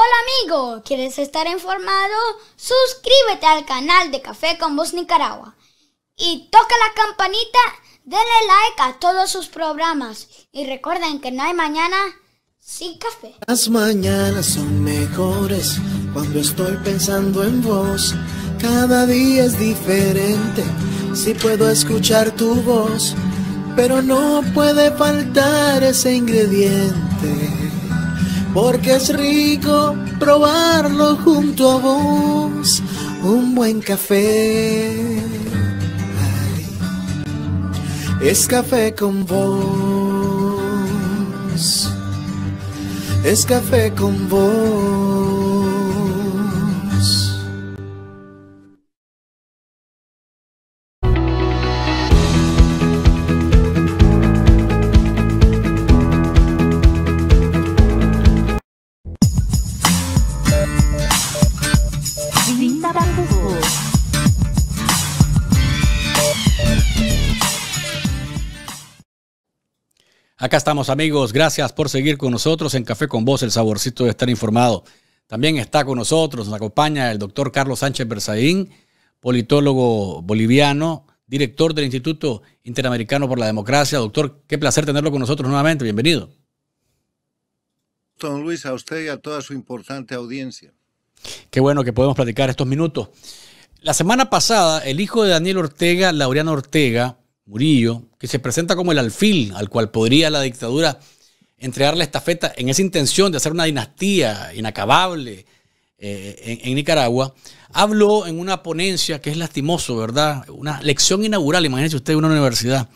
Hola amigo, ¿quieres estar informado? Suscríbete al canal de Café con Voz Nicaragua y toca la campanita, denle like a todos sus programas y recuerden que no hay mañana sin café. Las mañanas son mejores cuando estoy pensando en vos. Cada día es diferente si puedo escuchar tu voz, pero no puede faltar ese ingrediente porque es rico probarlo junto a vos, un buen café. es café con vos, es café con vos. Acá estamos amigos, gracias por seguir con nosotros en Café con Voz, el saborcito de estar informado. También está con nosotros, nos acompaña el doctor Carlos Sánchez Berzaín, politólogo boliviano, director del Instituto Interamericano por la Democracia. Doctor, qué placer tenerlo con nosotros nuevamente, bienvenido. Don Luis, a usted y a toda su importante audiencia. Qué bueno que podemos platicar estos minutos. La semana pasada, el hijo de Daniel Ortega, Laureano Ortega, Murillo, que se presenta como el alfil al cual podría la dictadura entregar la estafeta en esa intención de hacer una dinastía inacabable eh, en, Nicaragua, habló en una ponencia que es lastimoso, ¿verdad? Una lección inaugural, imagínense usted, una universidad.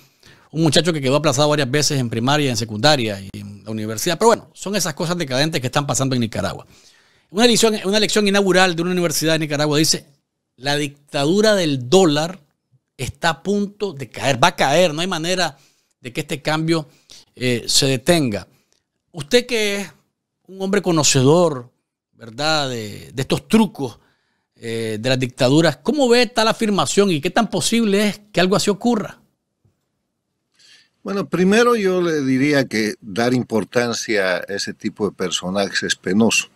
Un muchacho que quedó aplazado varias veces en primaria, en secundaria y en la universidad. Pero bueno, son esas cosas decadentes que están pasando en Nicaragua. Una lección, una lección inaugural de una universidad de Nicaragua dice, la dictadura del dólar está a punto de caer, va a caer, no hay manera de que este cambio eh, se detenga. Usted que es un hombre conocedor, ¿verdad?, de, estos trucos eh, de las dictaduras, ¿cómo ve tal afirmación y qué tan posible es que algo así ocurra? Bueno, primero yo le diría que dar importancia a ese tipo de personajes es penoso.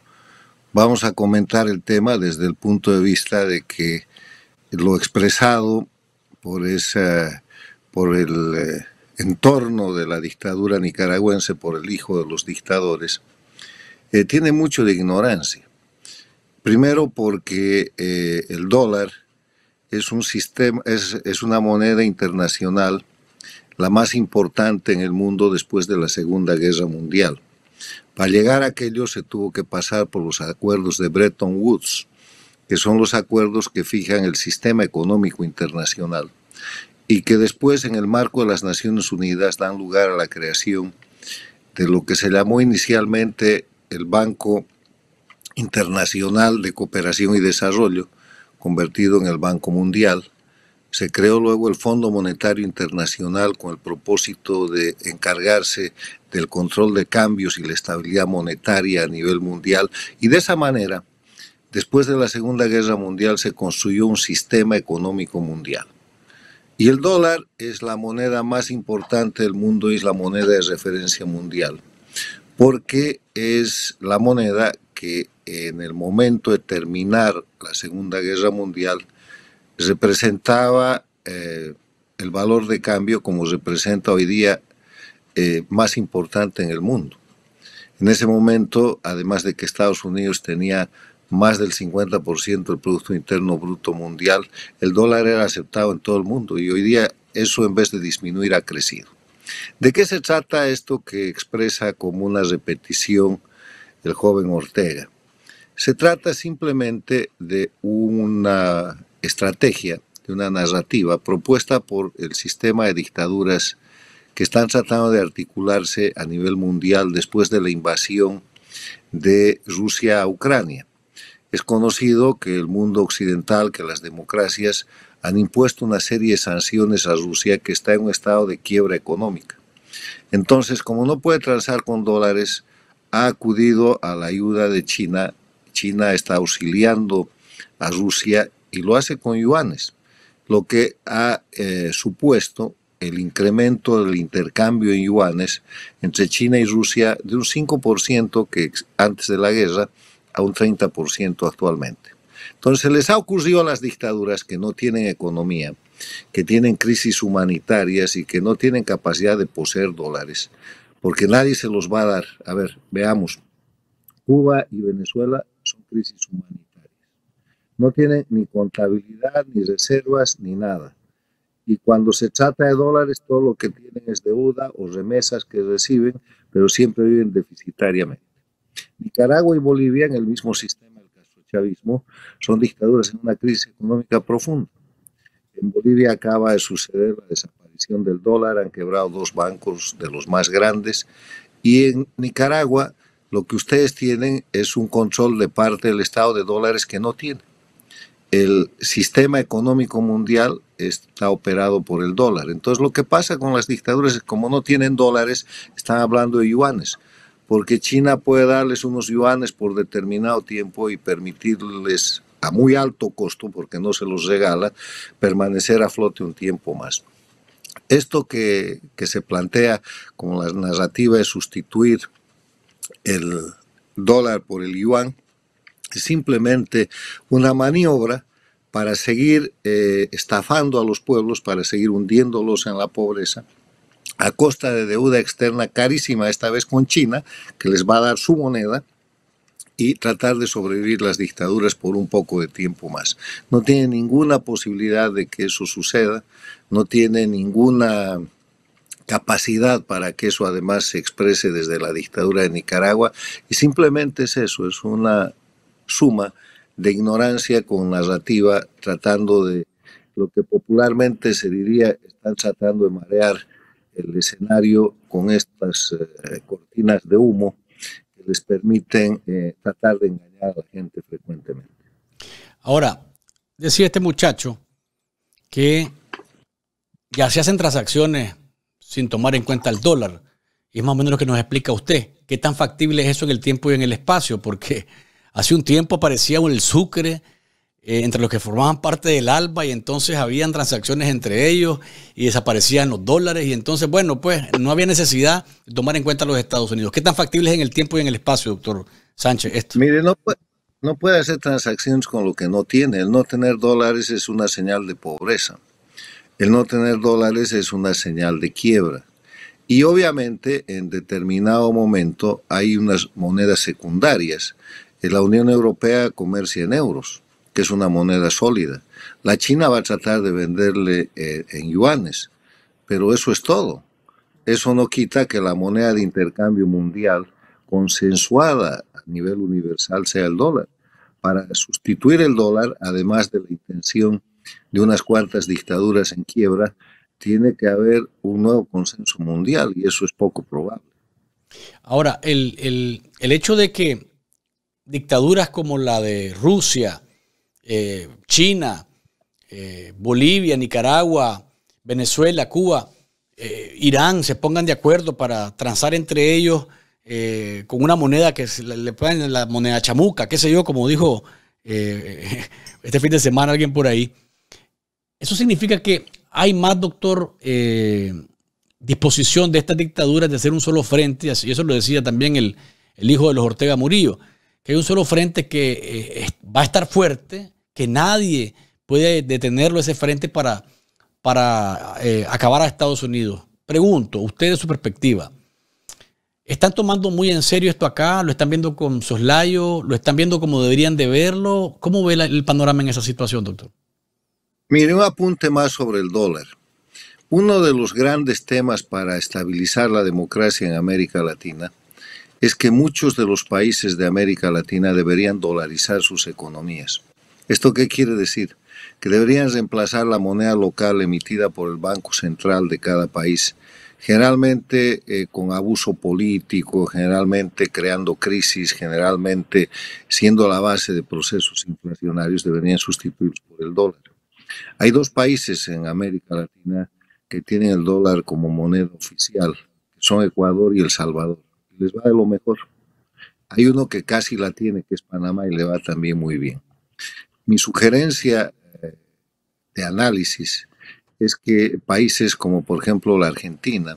Vamos a comentar el tema desde el punto de vista de que lo expresado por, esa, por el eh, entorno de la dictadura nicaragüense, por el hijo de los dictadores, eh, tiene mucho de ignorancia. Primero porque eh, el dólar es un sistema, es, es una moneda internacional la más importante en el mundo después de la Segunda Guerra Mundial. Para llegar a aquello se tuvo que pasar por los acuerdos de Bretton Woods, que son los acuerdos que fijan el sistema económico internacional y que después en el marco de las Naciones Unidas dan lugar a la creación de lo que se llamó inicialmente el Banco Internacional de Cooperación y Desarrollo, convertido en el Banco Mundial. Se creó luego el Fondo Monetario Internacional con el propósito de encargarse del control de cambios y la estabilidad monetaria a nivel mundial y de esa manera Después de la Segunda Guerra Mundial se construyó un sistema económico mundial. Y el dólar es la moneda más importante del mundo y es la moneda de referencia mundial, porque es la moneda que en el momento de terminar la Segunda Guerra Mundial representaba eh, el valor de cambio como representa hoy día eh, más importante en el mundo. En ese momento, además de que Estados Unidos tenía más del 50% del Producto Interno Bruto Mundial, el dólar era aceptado en todo el mundo y hoy día eso en vez de disminuir ha crecido. ¿De qué se trata esto que expresa como una repetición el joven Ortega? Se trata simplemente de una estrategia, de una narrativa propuesta por el sistema de dictaduras que están tratando de articularse a nivel mundial después de la invasión de Rusia a Ucrania. Es conocido que el mundo occidental, que las democracias han impuesto una serie de sanciones a Rusia que está en un estado de quiebra económica. Entonces, como no puede transar con dólares, ha acudido a la ayuda de China. China está auxiliando a Rusia y lo hace con yuanes, lo que ha eh, supuesto el incremento del intercambio en yuanes entre China y Rusia de un 5% que antes de la guerra a un 30% actualmente. Entonces les ha ocurrido a las dictaduras que no tienen economía, que tienen crisis humanitarias y que no tienen capacidad de poseer dólares, porque nadie se los va a dar. A ver, veamos. Cuba y Venezuela son crisis humanitarias. No tienen ni contabilidad, ni reservas, ni nada. Y cuando se trata de dólares, todo lo que tienen es deuda o remesas que reciben, pero siempre viven deficitariamente. Nicaragua y Bolivia, en el mismo sistema del castrochavismo, son dictaduras en una crisis económica profunda. En Bolivia acaba de suceder la desaparición del dólar, han quebrado dos bancos de los más grandes, y en Nicaragua lo que ustedes tienen es un control de parte del Estado de dólares que no tiene. El sistema económico mundial está operado por el dólar. Entonces lo que pasa con las dictaduras es como no tienen dólares, están hablando de yuanes porque China puede darles unos yuanes por determinado tiempo y permitirles a muy alto costo, porque no se los regala, permanecer a flote un tiempo más. Esto que, que se plantea como la narrativa de sustituir el dólar por el yuan es simplemente una maniobra para seguir eh, estafando a los pueblos, para seguir hundiéndolos en la pobreza a costa de deuda externa carísima, esta vez con China, que les va a dar su moneda y tratar de sobrevivir las dictaduras por un poco de tiempo más. No tiene ninguna posibilidad de que eso suceda, no tiene ninguna capacidad para que eso además se exprese desde la dictadura de Nicaragua y simplemente es eso, es una suma de ignorancia con narrativa tratando de lo que popularmente se diría están tratando de marear el escenario con estas eh, cortinas de humo que les permiten eh, tratar de engañar a la gente frecuentemente. Ahora, decía este muchacho que ya se hacen transacciones sin tomar en cuenta el dólar. Y es más o menos lo que nos explica usted. ¿Qué tan factible es eso en el tiempo y en el espacio? Porque hace un tiempo aparecía el Sucre eh, entre los que formaban parte del ALBA y entonces habían transacciones entre ellos y desaparecían los dólares y entonces, bueno, pues no había necesidad de tomar en cuenta los Estados Unidos. ¿Qué tan factible es en el tiempo y en el espacio, doctor Sánchez? Esto? Mire, no puede, no puede hacer transacciones con lo que no tiene. El no tener dólares es una señal de pobreza. El no tener dólares es una señal de quiebra. Y obviamente en determinado momento hay unas monedas secundarias. La Unión Europea comercia en euros que es una moneda sólida. La China va a tratar de venderle eh, en yuanes, pero eso es todo. Eso no quita que la moneda de intercambio mundial consensuada a nivel universal sea el dólar. Para sustituir el dólar, además de la intención de unas cuantas dictaduras en quiebra, tiene que haber un nuevo consenso mundial y eso es poco probable. Ahora, el, el hecho de que dictaduras como la de Rusia, eh, China, eh, Bolivia, Nicaragua, Venezuela, Cuba, eh, Irán se pongan de acuerdo para transar entre ellos con una moneda que le, ponen la moneda chamuca, qué sé yo, como dijo este fin de semana alguien por ahí. Eso significa que hay más, doctor, disposición de estas dictaduras de hacer un solo frente, y eso lo decía también el, el hijo de los Ortega Murillo, que hay un solo frente que va a estar fuerte, que nadie puede detenerlo ese frente para, para eh, acabar a Estados Unidos. Pregunto, usted de su perspectiva, ¿están tomando muy en serio esto acá? ¿Lo están viendo con soslayo? ¿Lo están viendo como deberían de verlo? ¿Cómo ve el panorama en esa situación, doctor? Mire, un apunte más sobre el dólar. Uno de los grandes temas para estabilizar la democracia en América Latina es que muchos de los países de América Latina deberían dolarizar sus economías. ¿Esto qué quiere decir? Que deberían reemplazar la moneda local emitida por el Banco Central de cada país, generalmente eh, con abuso político, generalmente creando crisis, generalmente siendo la base de procesos inflacionarios, deberían sustituirlos por el dólar. Hay dos países en América Latina que tienen el dólar como moneda oficial, que son Ecuador y El Salvador. Les va de lo mejor. Hay uno que casi la tiene, que es Panamá, y le va también muy bien. Mi sugerencia eh, de análisis es que países como por ejemplo la Argentina,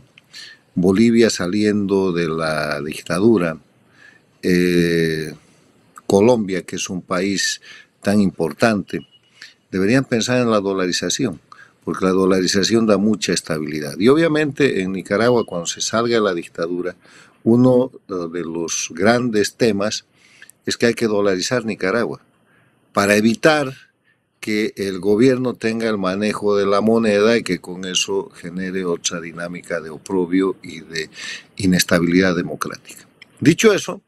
Bolivia saliendo de la dictadura, eh, Colombia, que es un país tan importante, deberían pensar en la dolarización, porque la dolarización da mucha estabilidad. Y obviamente en Nicaragua, cuando se salga de la dictadura, uno eh, de los grandes temas es que hay que dolarizar Nicaragua para evitar que el gobierno tenga el manejo de la moneda y que con eso genere otra dinámica de oprobio y de inestabilidad democrática. Dicho eso,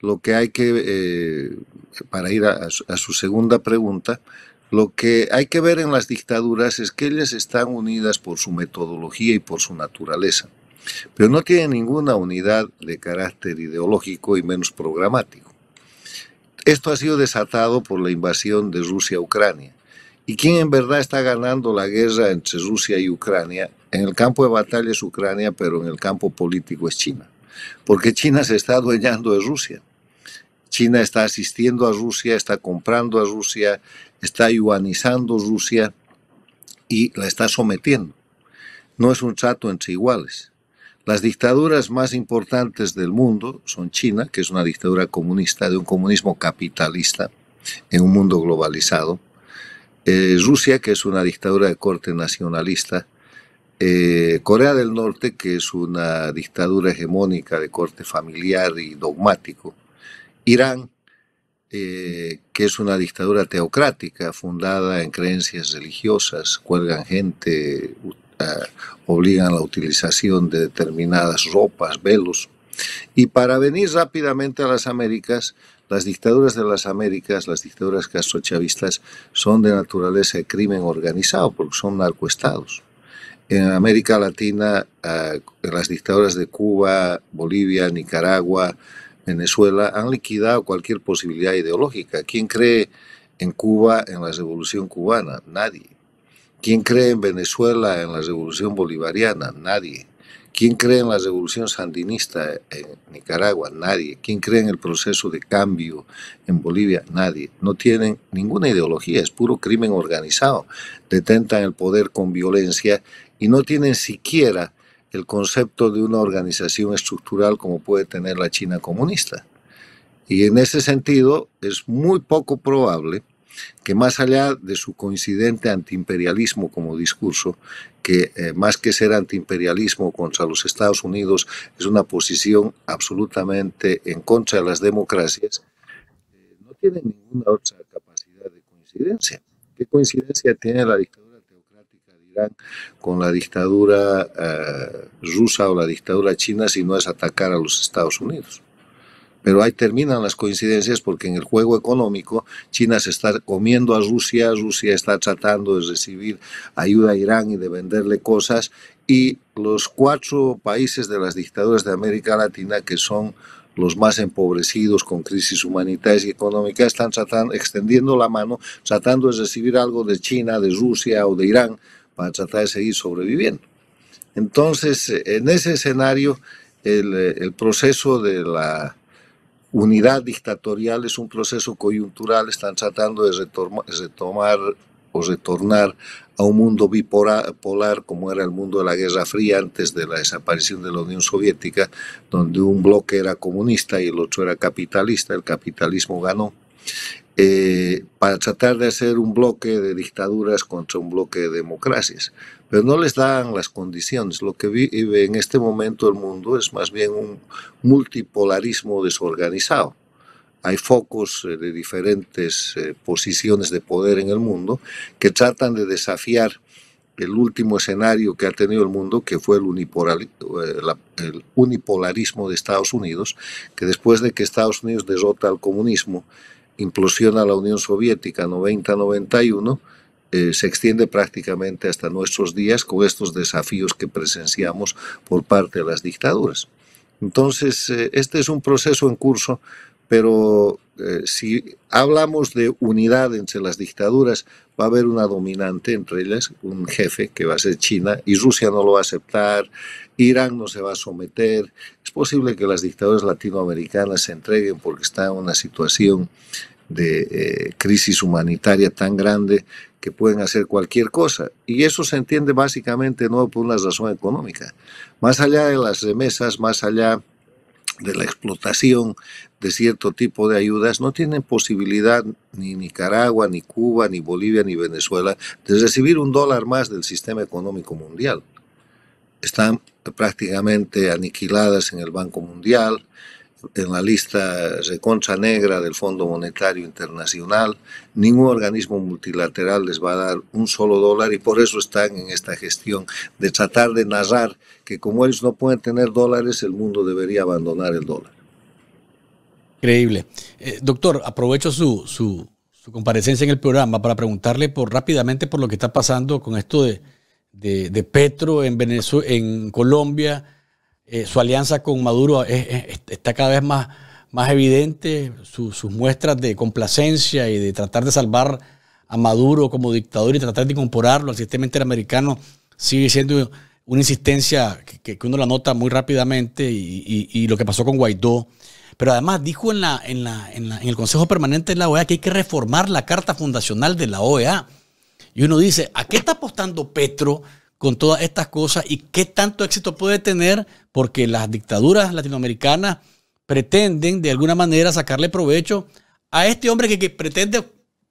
lo que hay que, eh, para ir a, a, su segunda pregunta, lo que hay que ver en las dictaduras es que ellas están unidas por su metodología y por su naturaleza, pero no tienen ninguna unidad de carácter ideológico y menos programático. Esto ha sido desatado por la invasión de Rusia a Ucrania. ¿Y quién en verdad está ganando la guerra entre Rusia y Ucrania? En el campo de batalla es Ucrania, pero en el campo político es China. Porque China se está adueñando de Rusia. China está asistiendo a Rusia, está comprando a Rusia, está yuanizando Rusia y la está sometiendo. No es un trato entre iguales. Las dictaduras más importantes del mundo son China, que es una dictadura comunista, de un comunismo capitalista en un mundo globalizado, eh, Rusia, que es una dictadura de corte nacionalista, eh, Corea del Norte, que es una dictadura hegemónica de corte familiar y dogmático, Irán, eh, que es una dictadura teocrática fundada en creencias religiosas, cuelgan gente, obligan a la utilización de determinadas ropas, velos. Y para venir rápidamente a las Américas, las dictaduras de las Américas, las dictaduras castrochavistas, son de naturaleza de crimen organizado porque son narcoestados. En América Latina, uh, las dictaduras de Cuba, Bolivia, Nicaragua, Venezuela, han liquidado cualquier posibilidad ideológica. ¿Quién cree en Cuba en la revolución cubana? Nadie. ¿Quién cree en Venezuela en la revolución bolivariana? Nadie. ¿Quién cree en la revolución sandinista en Nicaragua? Nadie. ¿Quién cree en el proceso de cambio en Bolivia? Nadie. No tienen ninguna ideología, es puro crimen organizado. Detentan el poder con violencia y no tienen siquiera el concepto de una organización estructural como puede tener la China comunista. Y en ese sentido es muy poco probable que más allá de su coincidente antiimperialismo como discurso, que eh, más que ser antiimperialismo contra los Estados Unidos es una posición absolutamente en contra de las democracias, eh, no tiene ninguna otra capacidad de coincidencia. ¿Qué coincidencia tiene la dictadura teocrática de Irán con la dictadura eh, rusa o la dictadura china si no es atacar a los Estados Unidos? Pero ahí terminan las coincidencias porque en el juego económico China se está comiendo a Rusia, Rusia está tratando de recibir ayuda a Irán y de venderle cosas y los cuatro países de las dictaduras de América Latina que son los más empobrecidos con crisis humanitarias y económicas están tratando, extendiendo la mano, tratando de recibir algo de China, de Rusia o de Irán para tratar de seguir sobreviviendo. Entonces, en ese escenario, el, el proceso de la unidad dictatorial es un proceso coyuntural, están tratando de retomar, retomar o retornar a un mundo bipolar como era el mundo de la Guerra Fría antes de la desaparición de la Unión Soviética, donde un bloque era comunista y el otro era capitalista, el capitalismo ganó, eh, para tratar de hacer un bloque de dictaduras contra un bloque de democracias pero no les dan las condiciones. Lo que vive en este momento el mundo es más bien un multipolarismo desorganizado. Hay focos eh, de diferentes eh, posiciones de poder en el mundo que tratan de desafiar el último escenario que ha tenido el mundo, que fue el, eh, el unipolarismo de Estados Unidos, que después de que Estados Unidos derrota al comunismo, implosiona la Unión Soviética 90-91, eh, se extiende prácticamente hasta nuestros días con estos desafíos que presenciamos por parte de las dictaduras. Entonces, eh, este es un proceso en curso, pero eh, si hablamos de unidad entre las dictaduras, va a haber una dominante entre ellas, un jefe que va a ser China, y Rusia no lo va a aceptar, Irán no se va a someter. Es posible que las dictaduras latinoamericanas se entreguen porque están en una situación de crisis humanitaria tan grande que pueden hacer cualquier cosa. Y eso se entiende básicamente no por una razón económica. Más allá de las remesas, más allá de la explotación de cierto tipo de ayudas, no tienen posibilidad ni Nicaragua, ni Cuba, ni Bolivia, ni Venezuela de recibir un dólar más del sistema económico mundial. Están prácticamente aniquiladas en el Banco Mundial, en la lista reconcha negra del Fondo Monetario Internacional. Ningún organismo multilateral les va a dar un solo dólar y por eso están en esta gestión de tratar de narrar que como ellos no pueden tener dólares, el mundo debería abandonar el dólar. Increíble. Eh, doctor, aprovecho su, su, su, comparecencia en el programa para preguntarle por rápidamente por lo que está pasando con esto de, de, de Petro en, Venezuela, en Colombia eh, su alianza con Maduro está cada vez más, más evidente, sus muestras de complacencia y de tratar de salvar a Maduro como dictador y tratar de incorporarlo al sistema interamericano sigue siendo una insistencia que, uno la nota muy rápidamente y, lo que pasó con Guaidó. Pero además dijo en, la, en, la, en, en, el Consejo Permanente de la OEA que hay que reformar la Carta Fundacional de la OEA. Y uno dice, ¿a qué está apostando Petro? Con todas estas cosas y qué tanto éxito puede tener, porque las dictaduras latinoamericanas pretenden de alguna manera sacarle provecho a este hombre que, pretende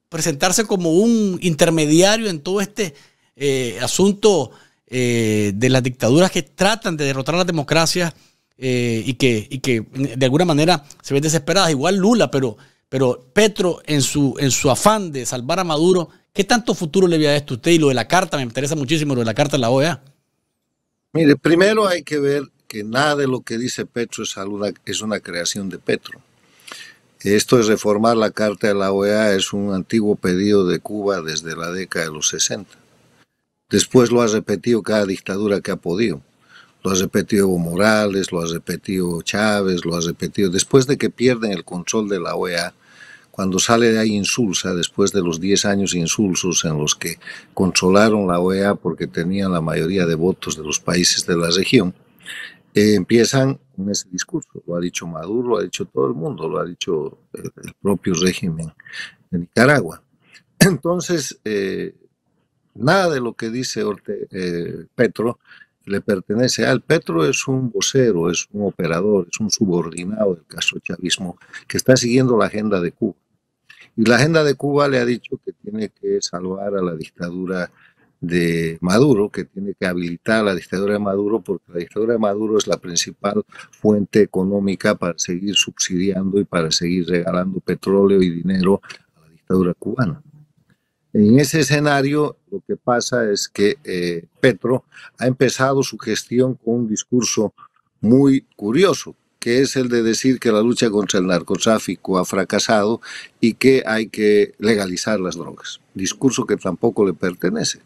presentarse como un intermediario en todo este eh, asunto eh, de las dictaduras que tratan de derrotar a las democracias eh, y, que, y que de alguna manera se ven desesperadas, igual Lula, pero, pero Petro en su, en su afán de salvar a Maduro ¿Qué tanto futuro le ve a esto usted? Y lo de la carta, me interesa muchísimo lo de la carta de la OEA. Mire, primero hay que ver que nada de lo que dice Petro es una, es una creación de Petro. Esto es reformar la Carta de la OEA, es un antiguo pedido de Cuba desde la década de los 60. Después lo ha repetido cada dictadura que ha podido. Lo ha repetido Evo Morales, lo ha repetido Chávez, lo ha repetido. Después de que pierden el control de la OEA, cuando sale de ahí insulsa, después de los 10 años insulsos en los que controlaron la OEA porque tenían la mayoría de votos de los países de la región, eh, empiezan con ese discurso. Lo ha dicho Maduro, lo ha dicho todo el mundo, lo ha dicho el, propio régimen de Nicaragua. Entonces, eh, nada de lo que dice eh, Petro le pertenece a. Petro es un vocero, es un operador, es un subordinado del caso chavismo que está siguiendo la agenda de Cuba. Y la agenda de Cuba le ha dicho que tiene que salvar a la dictadura de Maduro, que tiene que habilitar la dictadura de Maduro, porque la dictadura de Maduro es la principal fuente económica para seguir subsidiando y para seguir regalando petróleo y dinero a la dictadura cubana. En ese escenario, lo que pasa es que eh, Petro ha empezado su gestión con un discurso muy curioso, que es el de decir que la lucha contra el narcotráfico ha fracasado y que hay que legalizar las drogas. Discurso que tampoco le pertenece,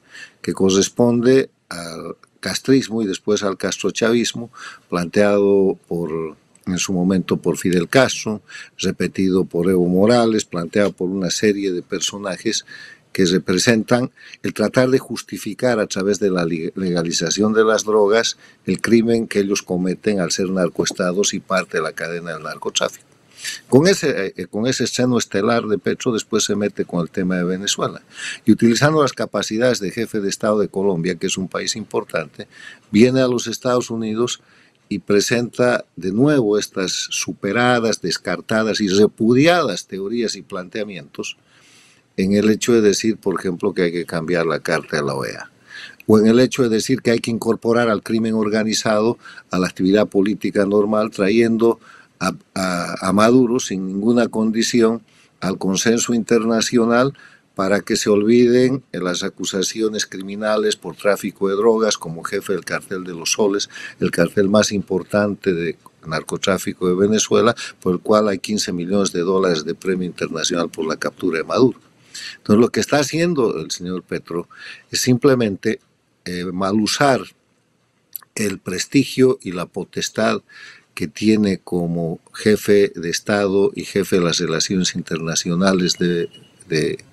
que corresponde al castrismo y después al castrochavismo, planteado por en su momento por Fidel Castro, repetido por Evo Morales, planteado por una serie de personajes que representan el tratar de justificar a través de la legalización de las drogas el crimen que ellos cometen al ser narcoestados y parte de la cadena del narcotráfico. Con ese, eh, con ese seno estelar de Petro después se mete con el tema de Venezuela y utilizando las capacidades de jefe de Estado de Colombia, que es un país importante, viene a los Estados Unidos y presenta de nuevo estas superadas, descartadas y repudiadas teorías y planteamientos en el hecho de decir, por ejemplo, que hay que cambiar la Carta de la OEA, o en el hecho de decir que hay que incorporar al crimen organizado a la actividad política normal, trayendo a, a, Maduro sin ninguna condición al consenso internacional para que se olviden las acusaciones criminales por tráfico de drogas como jefe del cartel de los soles, el cartel más importante de narcotráfico de Venezuela, por el cual hay 15 millones de dólares de premio internacional por la captura de Maduro. Entonces lo que está haciendo el señor Petro es simplemente eh, malusar el prestigio y la potestad que tiene como jefe de Estado y jefe de las relaciones internacionales de,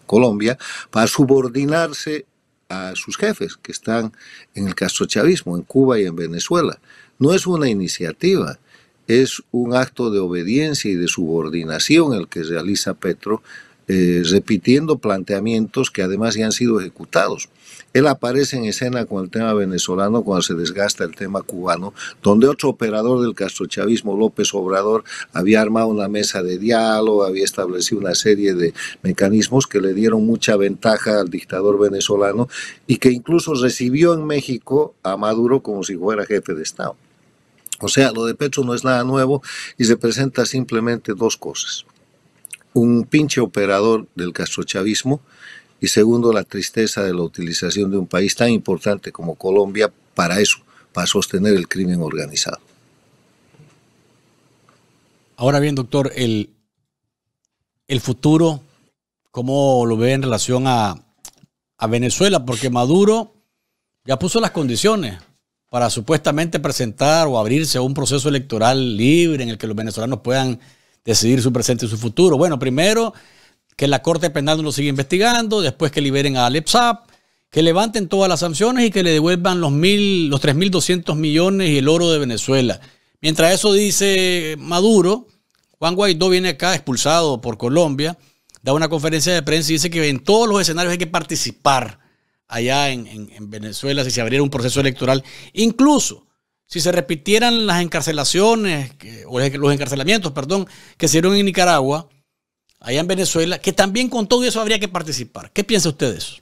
Colombia para subordinarse a sus jefes que están en el castrochavismo, en Cuba y en Venezuela. No es una iniciativa, es un acto de obediencia y de subordinación el que realiza Petro eh, repitiendo planteamientos que además ya han sido ejecutados. él aparece en escena con el tema venezolano cuando se desgasta el tema cubano, donde otro operador del castrochavismo, López Obrador, había armado una mesa de diálogo, había establecido una serie de mecanismos que le dieron mucha ventaja al dictador venezolano y que incluso recibió en México a Maduro como si fuera jefe de Estado. O sea, lo de Petro no es nada nuevo y se presenta simplemente dos cosas. Un pinche operador del castrochavismo y segundo, la tristeza de la utilización de un país tan importante como Colombia para eso, para sostener el crimen organizado. Ahora bien, doctor, el, el futuro, ¿cómo lo ve en relación a, a Venezuela? Porque Maduro ya puso las condiciones para supuestamente presentar o abrirse a un proceso electoral libre en el que los venezolanos puedan decidir su presente y su futuro. Bueno, primero que la Corte Penal no lo siga investigando, después que liberen a Alepsap, que levanten todas las sanciones y que le devuelvan los, mil, los 3.200 millones y el oro de Venezuela. Mientras eso dice Maduro, Juan Guaidó viene acá expulsado por Colombia, da una conferencia de prensa y dice que en todos los escenarios hay que participar allá en, Venezuela si se abriera un proceso electoral. Incluso si se repitieran las encarcelaciones, o los encarcelamientos, perdón, que se dieron en Nicaragua, allá en Venezuela, que también con todo eso habría que participar. ¿Qué piensa usted de eso?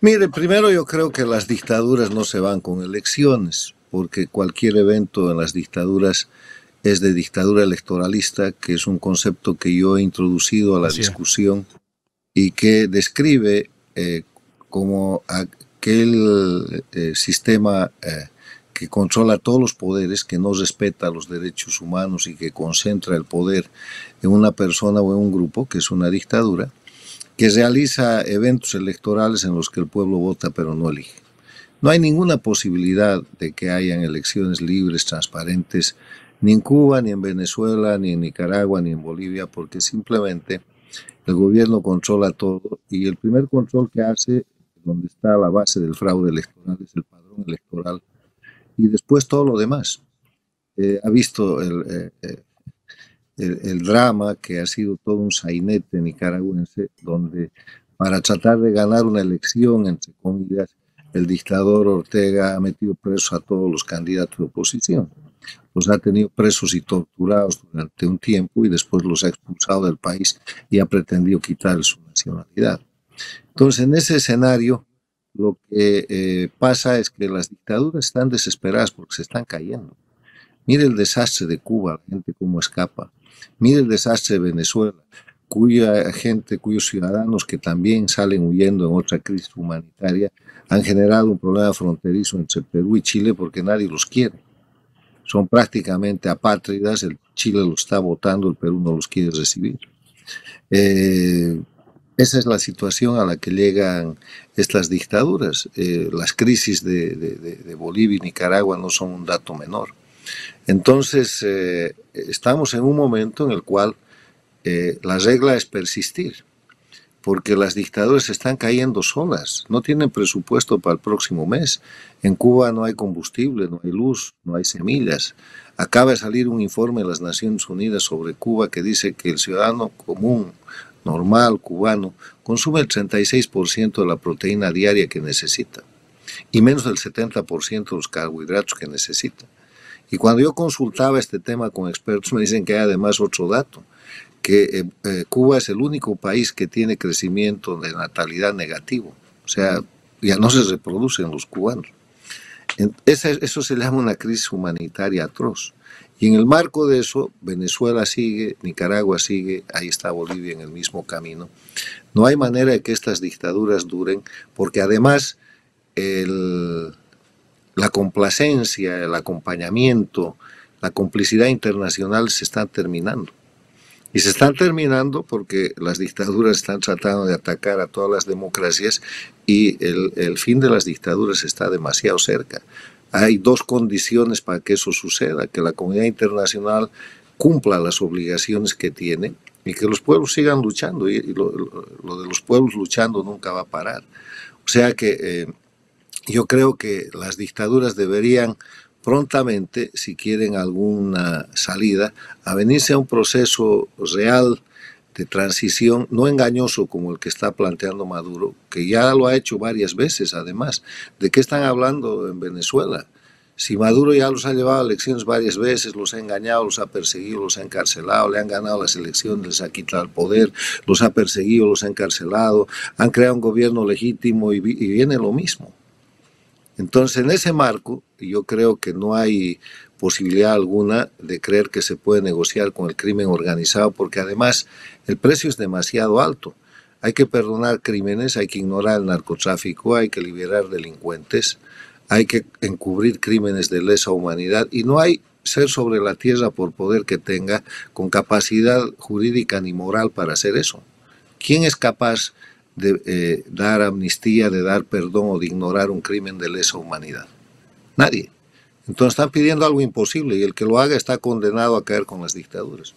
Mire, primero yo creo que las dictaduras no se van con elecciones, porque cualquier evento en las dictaduras es de dictadura electoralista, que es un concepto que yo he introducido a la discusión y que describe eh, como aquel eh, sistema eh, que controla todos los poderes, que no respeta los derechos humanos y que concentra el poder en una persona o en un grupo, que es una dictadura, que realiza eventos electorales en los que el pueblo vota pero no elige. No hay ninguna posibilidad de que hayan elecciones libres, transparentes, ni en Cuba, ni en Venezuela, ni en Nicaragua, ni en Bolivia, porque simplemente el gobierno controla todo y el primer control que hace, donde está la base del fraude electoral, es el padrón electoral y después todo lo demás. Eh, ha visto eh, el, drama que ha sido todo un sainete nicaragüense, donde para tratar de ganar una elección, entre comillas, el dictador Ortega ha metido preso a todos los candidatos de oposición. Los ha tenido presos y torturados durante un tiempo y después los ha expulsado del país y ha pretendido quitar su nacionalidad. Entonces, en ese escenario, lo que eh, pasa es que las dictaduras están desesperadas porque se están cayendo. Mire el desastre de Cuba, la gente cómo escapa. Mire el desastre de Venezuela, cuya gente, cuyos ciudadanos que también salen huyendo en otra crisis humanitaria, han generado un problema fronterizo entre Perú y Chile porque nadie los quiere. Son prácticamente apátridas, el Chile los está votando, el Perú no los quiere recibir. Eh, esa es la situación a la que llegan estas dictaduras. Eh, las crisis de, Bolivia y Nicaragua no son un dato menor. Entonces, eh, estamos en un momento en el cual eh, la regla es persistir, porque las dictaduras están cayendo solas, no tienen presupuesto para el próximo mes. En Cuba no hay combustible, no hay luz, no hay semillas. Acaba de salir un informe de las Naciones Unidas sobre Cuba que dice que el ciudadano común normal cubano consume el 36% de la proteína diaria que necesita y menos del 70% de los carbohidratos que necesita. Y cuando yo consultaba este tema con expertos me dicen que hay además otro dato, que eh, eh, Cuba es el único país que tiene crecimiento de natalidad negativo, o sea, ya no se reproducen los cubanos. eso se llama una crisis humanitaria atroz. Y en el marco de eso, Venezuela sigue, Nicaragua sigue, ahí está Bolivia en el mismo camino. No hay manera de que estas dictaduras duren, porque además la complacencia, el acompañamiento, la complicidad internacional se están terminando. Y se están terminando porque las dictaduras están tratando de atacar a todas las democracias y el, fin de las dictaduras está demasiado cerca hay dos condiciones para que eso suceda, que la comunidad internacional cumpla las obligaciones que tiene y que los pueblos sigan luchando y, lo, de los pueblos luchando nunca va a parar. O sea que eh, yo creo que las dictaduras deberían prontamente, si quieren alguna salida, a venirse a un proceso real de transición, no engañoso como el que está planteando Maduro, que ya lo ha hecho varias veces además. ¿De qué están hablando en Venezuela? Si Maduro ya los ha llevado a elecciones varias veces, los ha engañado, los ha perseguido, los ha encarcelado, le han ganado las elecciones, les ha quitado el poder, los ha perseguido, los ha encarcelado, han creado un gobierno legítimo y, y viene lo mismo. Entonces, en ese marco, yo creo que no hay posibilidad alguna de creer que se puede negociar con el crimen organizado, porque además el precio es demasiado alto. Hay que perdonar crímenes, hay que ignorar el narcotráfico, hay que liberar delincuentes, hay que encubrir crímenes de lesa humanidad y no hay ser sobre la tierra por poder que tenga con capacidad jurídica ni moral para hacer eso. ¿Quién es capaz de eh, dar amnistía, de dar perdón o de ignorar un crimen de lesa humanidad? Nadie. Entonces están pidiendo algo imposible y el que lo haga está condenado a caer con las dictaduras.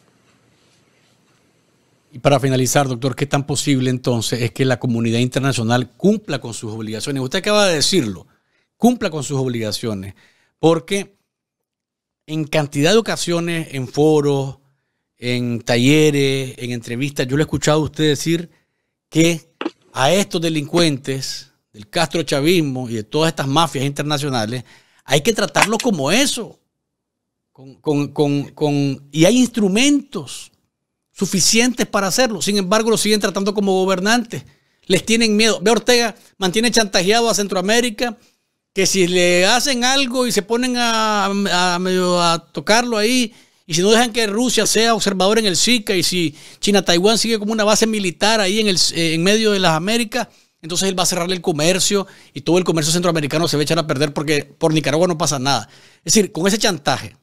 Y para finalizar, doctor, ¿qué tan posible entonces es que la comunidad internacional cumpla con sus obligaciones? Usted acaba de decirlo cumpla con sus obligaciones. Porque en cantidad de ocasiones, en foros, en talleres, en entrevistas, yo le he escuchado a usted decir que a estos delincuentes del Castro Chavismo y de todas estas mafias internacionales hay que tratarlos como eso. y hay instrumentos suficientes para hacerlo. Sin embargo, lo siguen tratando como gobernantes. Les tienen miedo. Ve Ortega mantiene chantajeado a Centroamérica que si le hacen algo y se ponen a, a, tocarlo ahí, y si no dejan que Rusia sea observador en el SICA, y si China-Taiwán sigue como una base militar ahí en, el, en medio de las Américas, entonces él va a cerrarle el comercio y todo el comercio centroamericano se va a echar a perder porque por Nicaragua no pasa nada. Es decir, con ese chantaje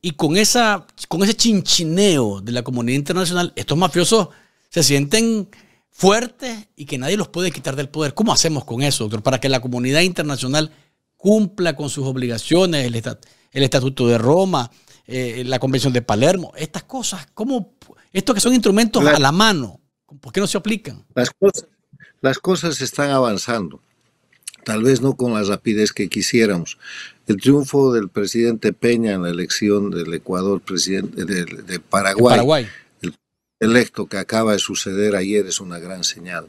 y con, esa, con ese chinchineo de la comunidad internacional, estos mafiosos se sienten fuertes y que nadie los puede quitar del poder. ¿Cómo hacemos con eso, doctor? Para que la comunidad internacional cumpla con sus obligaciones, el, el Estatuto de Roma, eh, la Convención de Palermo, estas cosas, ¿cómo, estos que son instrumentos a la mano, ¿por qué no se aplican? Las cosas, las cosas están avanzando, tal vez no con la rapidez que quisiéramos. El triunfo del presidente Peña en la elección del Ecuador, presidente de, Paraguay, Paraguay electo que acaba de suceder ayer es una gran señal.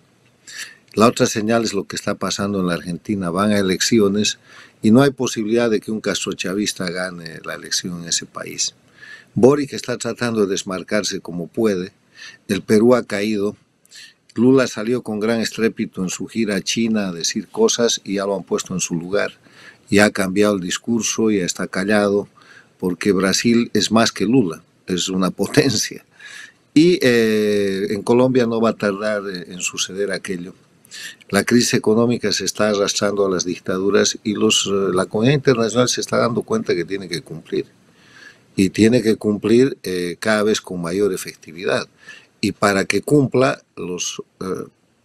La otra señal es lo que está pasando en la Argentina. Van a elecciones y no hay posibilidad de que un castrochavista gane la elección en ese país. Boric está tratando de desmarcarse como puede. El Perú ha caído. Lula salió con gran estrépito en su gira a China a decir cosas y ya lo han puesto en su lugar. Ya ha cambiado el discurso, ya está callado, porque Brasil es más que Lula, es una potencia. Y eh, en Colombia no va a tardar en suceder aquello. La crisis económica se está arrastrando a las dictaduras y los, eh, la comunidad internacional se está dando cuenta que tiene que cumplir. Y tiene que cumplir eh, cada vez con mayor efectividad. Y para que cumpla, los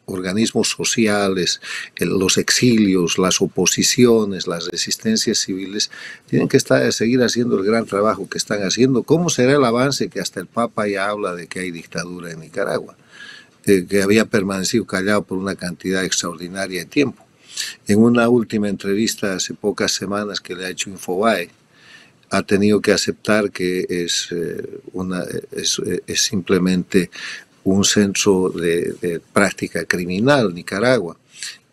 organismos sociales, los exilios, las oposiciones, las resistencias civiles, tienen que estar, seguir haciendo el gran trabajo que están haciendo. ¿Cómo será el avance que hasta el Papa ya habla de que hay dictadura en Nicaragua? que había permanecido callado por una cantidad extraordinaria de tiempo. En una última entrevista hace pocas semanas que le ha hecho Infobae, ha tenido que aceptar que es, eh, una, simplemente un centro de, práctica criminal, Nicaragua.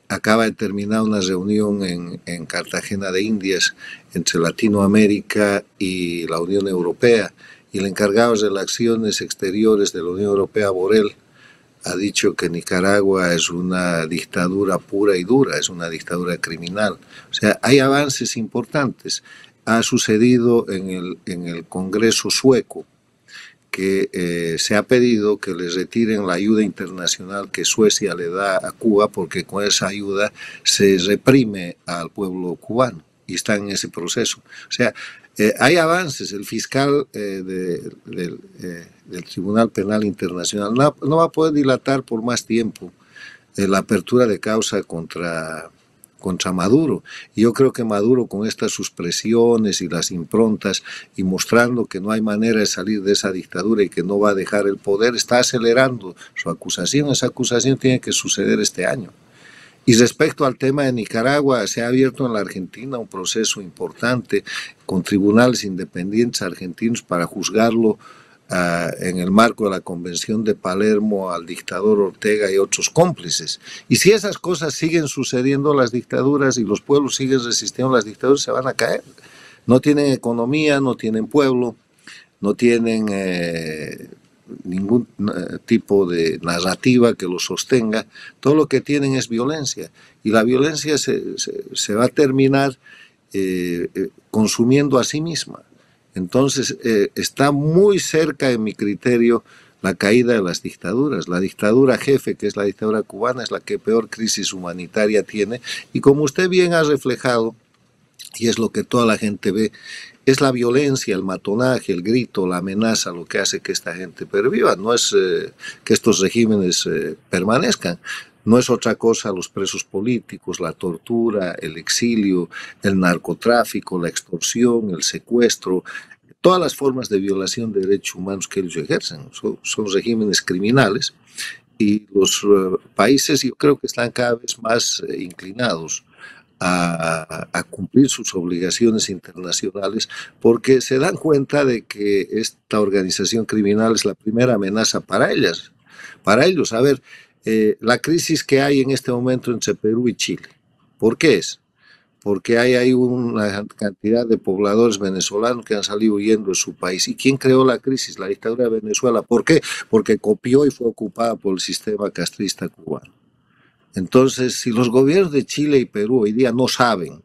Acaba de terminar una reunión en, en Cartagena de Indias entre Latinoamérica y la Unión Europea y el encargado de las acciones exteriores de la Unión Europea, Borel, ha dicho que Nicaragua es una dictadura pura y dura, es una dictadura criminal. O sea, hay avances importantes. Ha sucedido en el, en el Congreso sueco que eh, se ha pedido que les retiren la ayuda internacional que Suecia le da a Cuba porque con esa ayuda se reprime al pueblo cubano y está en ese proceso. O sea, eh, hay avances. El fiscal eh, del Tribunal Penal Internacional no, no, va a poder dilatar por más tiempo la apertura de causa contra contra Maduro. Yo creo que Maduro con estas sus presiones y las improntas y mostrando que no hay manera de salir de esa dictadura y que no va a dejar el poder, está acelerando su acusación. Esa acusación tiene que suceder este año. Y respecto al tema de Nicaragua, se ha abierto en la Argentina un proceso importante con tribunales independientes argentinos para juzgarlo en el marco de la Convención de Palermo al dictador Ortega y otros cómplices. Y si esas cosas siguen sucediendo, las dictaduras y los pueblos siguen resistiendo las dictaduras, se van a caer. No tienen economía, no tienen pueblo, no tienen eh, ningún eh, tipo de narrativa que los sostenga. Todo lo que tienen es violencia. Y la violencia se, se, va a terminar eh, consumiendo a sí misma. Entonces, eh, está muy cerca, en mi criterio, la caída de las dictaduras. La dictadura jefe, que es la dictadura cubana, es la que peor crisis humanitaria tiene. Y como usted bien ha reflejado, y es lo que toda la gente ve, es la violencia, el matonaje, el grito, la amenaza lo que hace que esta gente perviva. No es eh, que estos regímenes eh, permanezcan. No es otra cosa los presos políticos, la tortura, el exilio, el narcotráfico, la extorsión, el secuestro, todas las formas de violación de derechos humanos que ellos ejercen. Son, regímenes criminales y los eh, países yo creo que están cada vez más eh, inclinados a, a, cumplir sus obligaciones internacionales porque se dan cuenta de que esta organización criminal es la primera amenaza para ellas, para ellos. A ver, eh, la crisis que hay en este momento entre Perú y Chile. ¿Por qué es? Porque hay, hay una cantidad de pobladores venezolanos que han salido huyendo de su país. ¿Y quién creó la crisis? La dictadura de Venezuela. ¿Por qué? Porque copió y fue ocupada por el sistema castrista cubano. Entonces, si los gobiernos de Chile y Perú hoy día no saben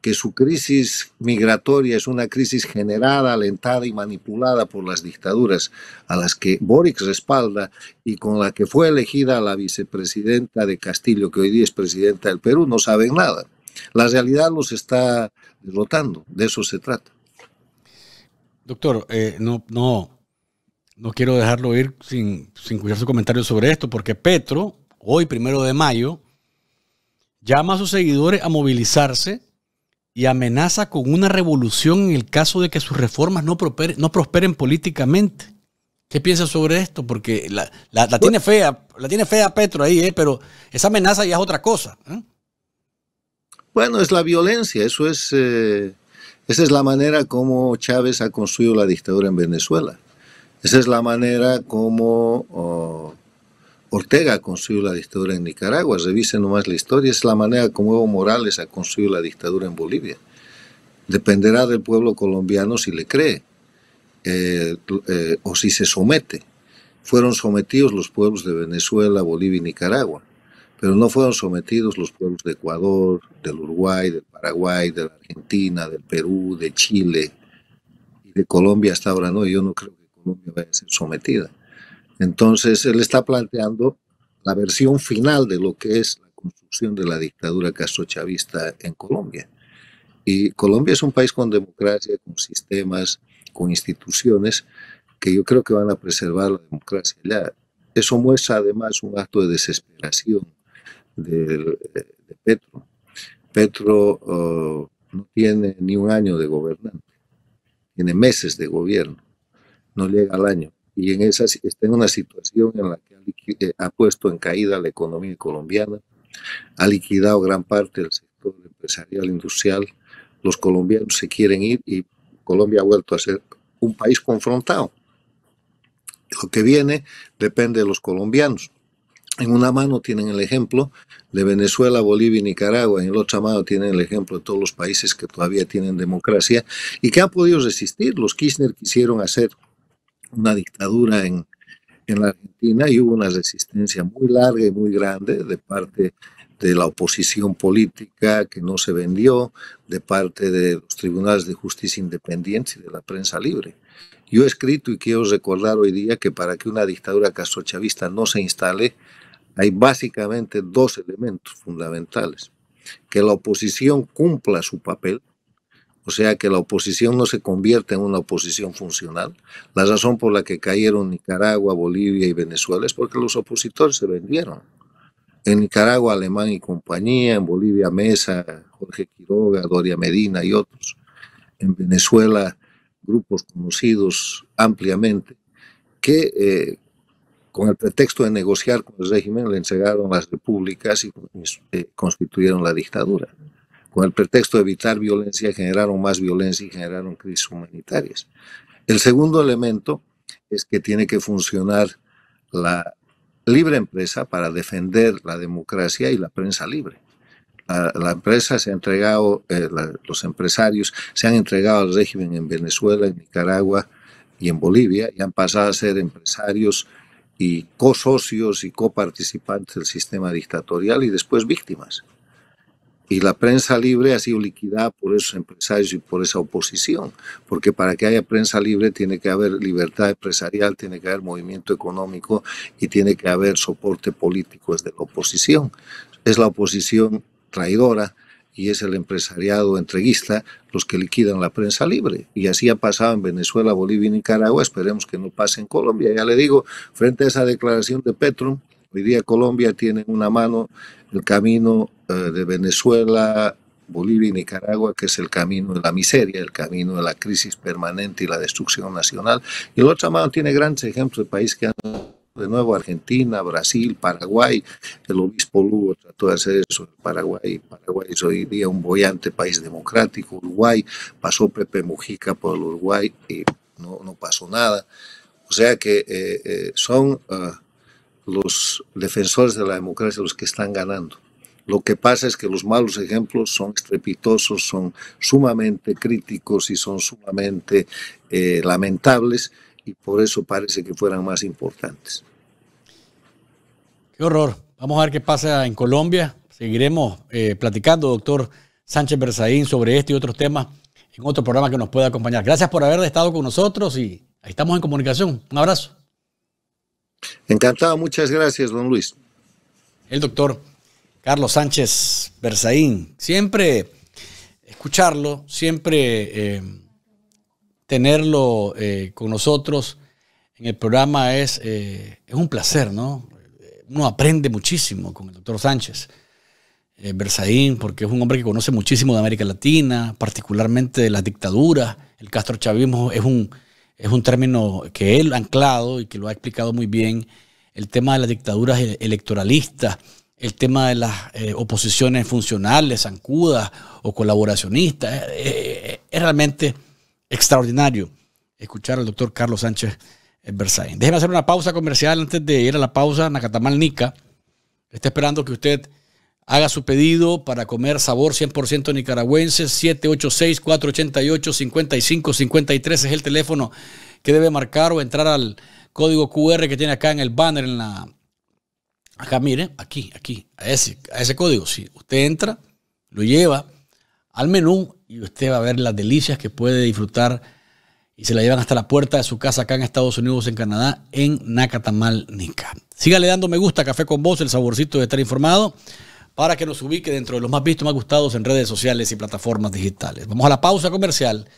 que su crisis migratoria es una crisis generada, alentada y manipulada por las dictaduras a las que Boric respalda y con la que fue elegida la vicepresidenta de Castillo, que hoy día es presidenta del Perú, no saben nada. La realidad los está derrotando, de eso se trata. Doctor, eh, no, no, no quiero dejarlo ir sin, sin su comentario sobre esto, porque Petro, hoy primero de mayo, llama a sus seguidores a movilizarse y amenaza con una revolución en el caso de que sus reformas no, prosperen, no prosperen políticamente. ¿Qué piensa sobre esto? Porque la, tiene fea, la tiene fea Petro ahí, ¿eh? pero esa amenaza ya es otra cosa. ¿eh? Bueno, es la violencia, eso es, eh, esa es la manera como Chávez ha construido la dictadura en Venezuela. Esa es la manera como oh, Ortega construyó la dictadura en Nicaragua, revisen nomás la historia, es la manera como Evo Morales ha construido la dictadura en Bolivia. Dependerá del pueblo colombiano si le cree eh, eh, o si se somete. Fueron sometidos los pueblos de Venezuela, Bolivia y Nicaragua, pero no fueron sometidos los pueblos de Ecuador, del Uruguay, del Paraguay, de la Argentina, del Perú, de Chile y de Colombia hasta ahora no. Yo no creo que Colombia vaya a ser sometida. Entonces, él está planteando la versión final de lo que es la construcción de la dictadura castrochavista en Colombia. Y Colombia es un país con democracia, con sistemas, con instituciones que yo creo que van a preservar la democracia allá. Eso muestra además un acto de desesperación de, Petro. Petro uh, no tiene ni un año de gobernante, tiene meses de gobierno, no llega al año y en esa, está en una situación en la que eh, ha, puesto en caída la economía colombiana, ha liquidado gran parte del sector empresarial industrial, los colombianos se quieren ir y Colombia ha vuelto a ser un país confrontado. Lo que viene depende de los colombianos. En una mano tienen el ejemplo de Venezuela, Bolivia y Nicaragua, en la otra mano tienen el ejemplo de todos los países que todavía tienen democracia y que han podido resistir. Los Kirchner quisieron hacer una dictadura en, en la Argentina y hubo una resistencia muy larga y muy grande de parte de la oposición política que no se vendió, de parte de los tribunales de justicia independientes y de la prensa libre. Yo he escrito y quiero recordar hoy día que para que una dictadura castrochavista no se instale, hay básicamente dos elementos fundamentales. Que la oposición cumpla su papel, o sea que la oposición no se convierte en una oposición funcional. La razón por la que cayeron Nicaragua, Bolivia y Venezuela es porque los opositores se vendieron. En Nicaragua, Alemán y compañía, en Bolivia, Mesa, Jorge Quiroga, Doria Medina y otros. En Venezuela, grupos conocidos ampliamente que eh, con el pretexto de negociar con el régimen le entregaron las repúblicas y eh, constituyeron la dictadura con el pretexto de evitar violencia, generaron más violencia y generaron crisis humanitarias. El segundo elemento es que tiene que funcionar la libre empresa para defender la democracia y la prensa libre. La, empresa se ha entregado, eh, los empresarios se han entregado al régimen en Venezuela, en Nicaragua y en Bolivia y han pasado a ser empresarios y co-socios y coparticipantes del sistema dictatorial y después víctimas. Y la prensa libre ha sido liquidada por esos empresarios y por esa oposición, porque para que haya prensa libre tiene que haber libertad empresarial, tiene que haber movimiento económico y tiene que haber soporte político desde la oposición. Es la oposición traidora y es el empresariado entreguista los que liquidan la prensa libre. Y así ha pasado en Venezuela, Bolivia y Nicaragua. Esperemos que no pase en Colombia. Ya le digo, frente a esa declaración de Petro, hoy día Colombia tiene en una mano el camino eh, de Venezuela, Bolivia y Nicaragua, que es el camino de la miseria, el camino de la crisis permanente y la destrucción nacional. Y el otro mano tiene grandes ejemplos de países que han de nuevo Argentina, Brasil, Paraguay. El obispo Lugo trató de hacer eso en Paraguay. Paraguay es hoy día un boyante país democrático. Uruguay pasó Pepe Mujica por el Uruguay y no, no pasó nada. O sea que eh, eh, son ah, los defensores de la democracia los que están ganando. Lo que pasa es que los malos ejemplos son estrepitosos, son sumamente críticos y son sumamente eh, lamentables y por eso parece que fueran más importantes. Qué horror. Vamos a ver qué pasa en Colombia. Seguiremos eh, platicando, doctor Sánchez Berzaín, sobre este y otros temas en otro programa que nos pueda acompañar. Gracias por haber estado con nosotros y ahí estamos en comunicación. Un abrazo. Encantado, muchas gracias, don Luis. El doctor Carlos Sánchez Berzaín. Siempre escucharlo, siempre eh, tenerlo eh, con nosotros en el programa es, eh, es un placer, ¿no? Uno aprende muchísimo con el doctor Sánchez Berzaín, porque es un hombre que conoce muchísimo de América Latina, particularmente de la dictadura. El castrochavismo es un, es un término que él ha anclado y que lo ha explicado muy bien. El tema de las dictaduras e-, electoralistas, el tema de las oposiciones funcionales, zancudas o colaboracionistas, es realmente extraordinario escuchar al doctor Carlos Sánchez Berzaín. Déjeme hacer una pausa comercial antes de ir a la pausa. Nacatamal Nica está esperando que usted haga su pedido para comer sabor 100% nicaragüense. 786-488-5553 es el teléfono que debe marcar o entrar al código QR que tiene acá en el banner en la... Acá, mire, aquí, aquí, a ese, a ese código. Si usted entra, lo lleva al menú y usted va a ver las delicias que puede disfrutar y se la llevan hasta la puerta de su casa acá en Estados Unidos, en Canadá, en Nacatamal, Nica. Sígale dando me gusta Café con Voz, el saborcito de estar informado, para que nos ubique dentro de los más vistos, más gustados en redes sociales y plataformas digitales. Vamos a la pausa comercial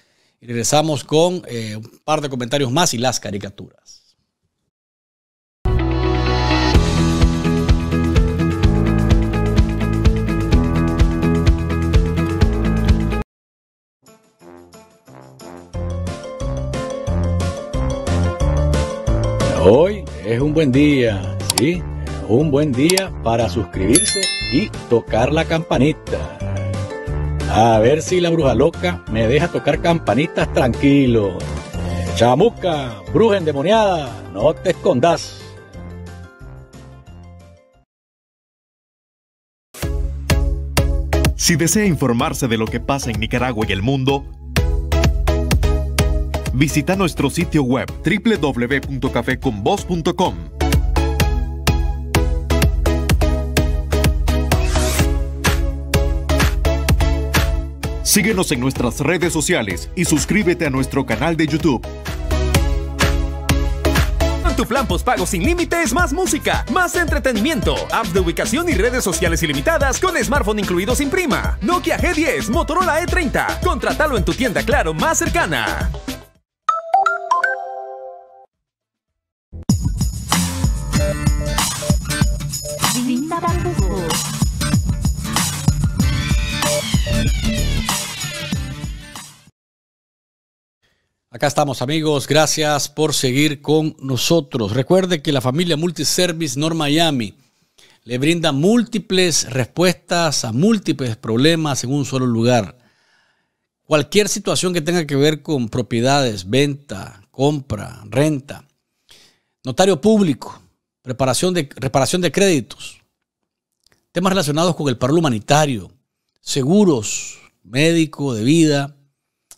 y regresamos con eh, un par de comentarios más y las caricaturas. Hoy es un buen día, sí, un buen día para suscribirse y tocar la campanita. A ver si la bruja loca me deja tocar campanitas tranquilo. Chamuca, bruja endemoniada, no te escondas. Si desea informarse de lo que pasa en Nicaragua y el mundo, visita nuestro sitio web www.cafeconvoz.com. Síguenos en nuestras redes sociales y suscríbete a nuestro canal de YouTube. Tu plan pago sin límites, más música, más entretenimiento, apps de ubicación y redes sociales ilimitadas con smartphone incluido sin prima. Nokia G10, Motorola E30. Contratalo en tu tienda Claro más cercana. Acá estamos amigos, gracias por seguir con nosotros. Recuerde que la familia Multiservice North Miami le brinda múltiples respuestas a múltiples problemas en un solo lugar. Cualquier situación que tenga que ver con propiedades, venta, compra, renta, notario público, preparación de, reparación de créditos, temas relacionados con el paro humanitario, seguros, médico, de vida,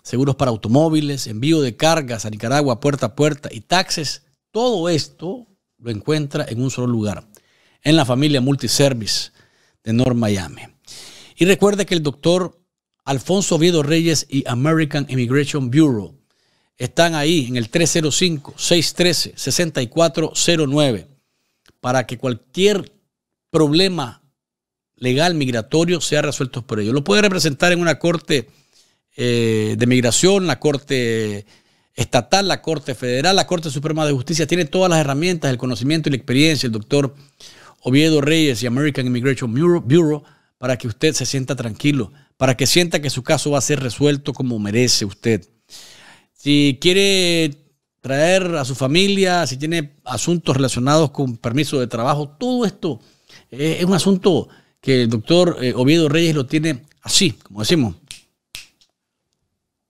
seguros para automóviles, envío de cargas a Nicaragua puerta a puerta y taxes. Todo esto lo encuentra en un solo lugar, en la familia Multiservice de North Miami. Y recuerde que el doctor Alfonso Oviedo Reyes y American Immigration Bureau están ahí en el 305-613-6409 para que cualquier problema legal migratorio sea resuelto por ellos. Lo puede representar en una corte eh, de migración, la corte estatal, la corte federal, la corte suprema de justicia. Tiene todas las herramientas, el conocimiento y la experiencia, el doctor Oviedo Reyes y American Immigration Bureau, para que usted se sienta tranquilo, para que sienta que su caso va a ser resuelto como merece usted. Si quiere traer a su familia, si tiene asuntos relacionados con permiso de trabajo, todo esto es un asunto que el doctor eh, Oviedo Reyes lo tiene así, como decimos,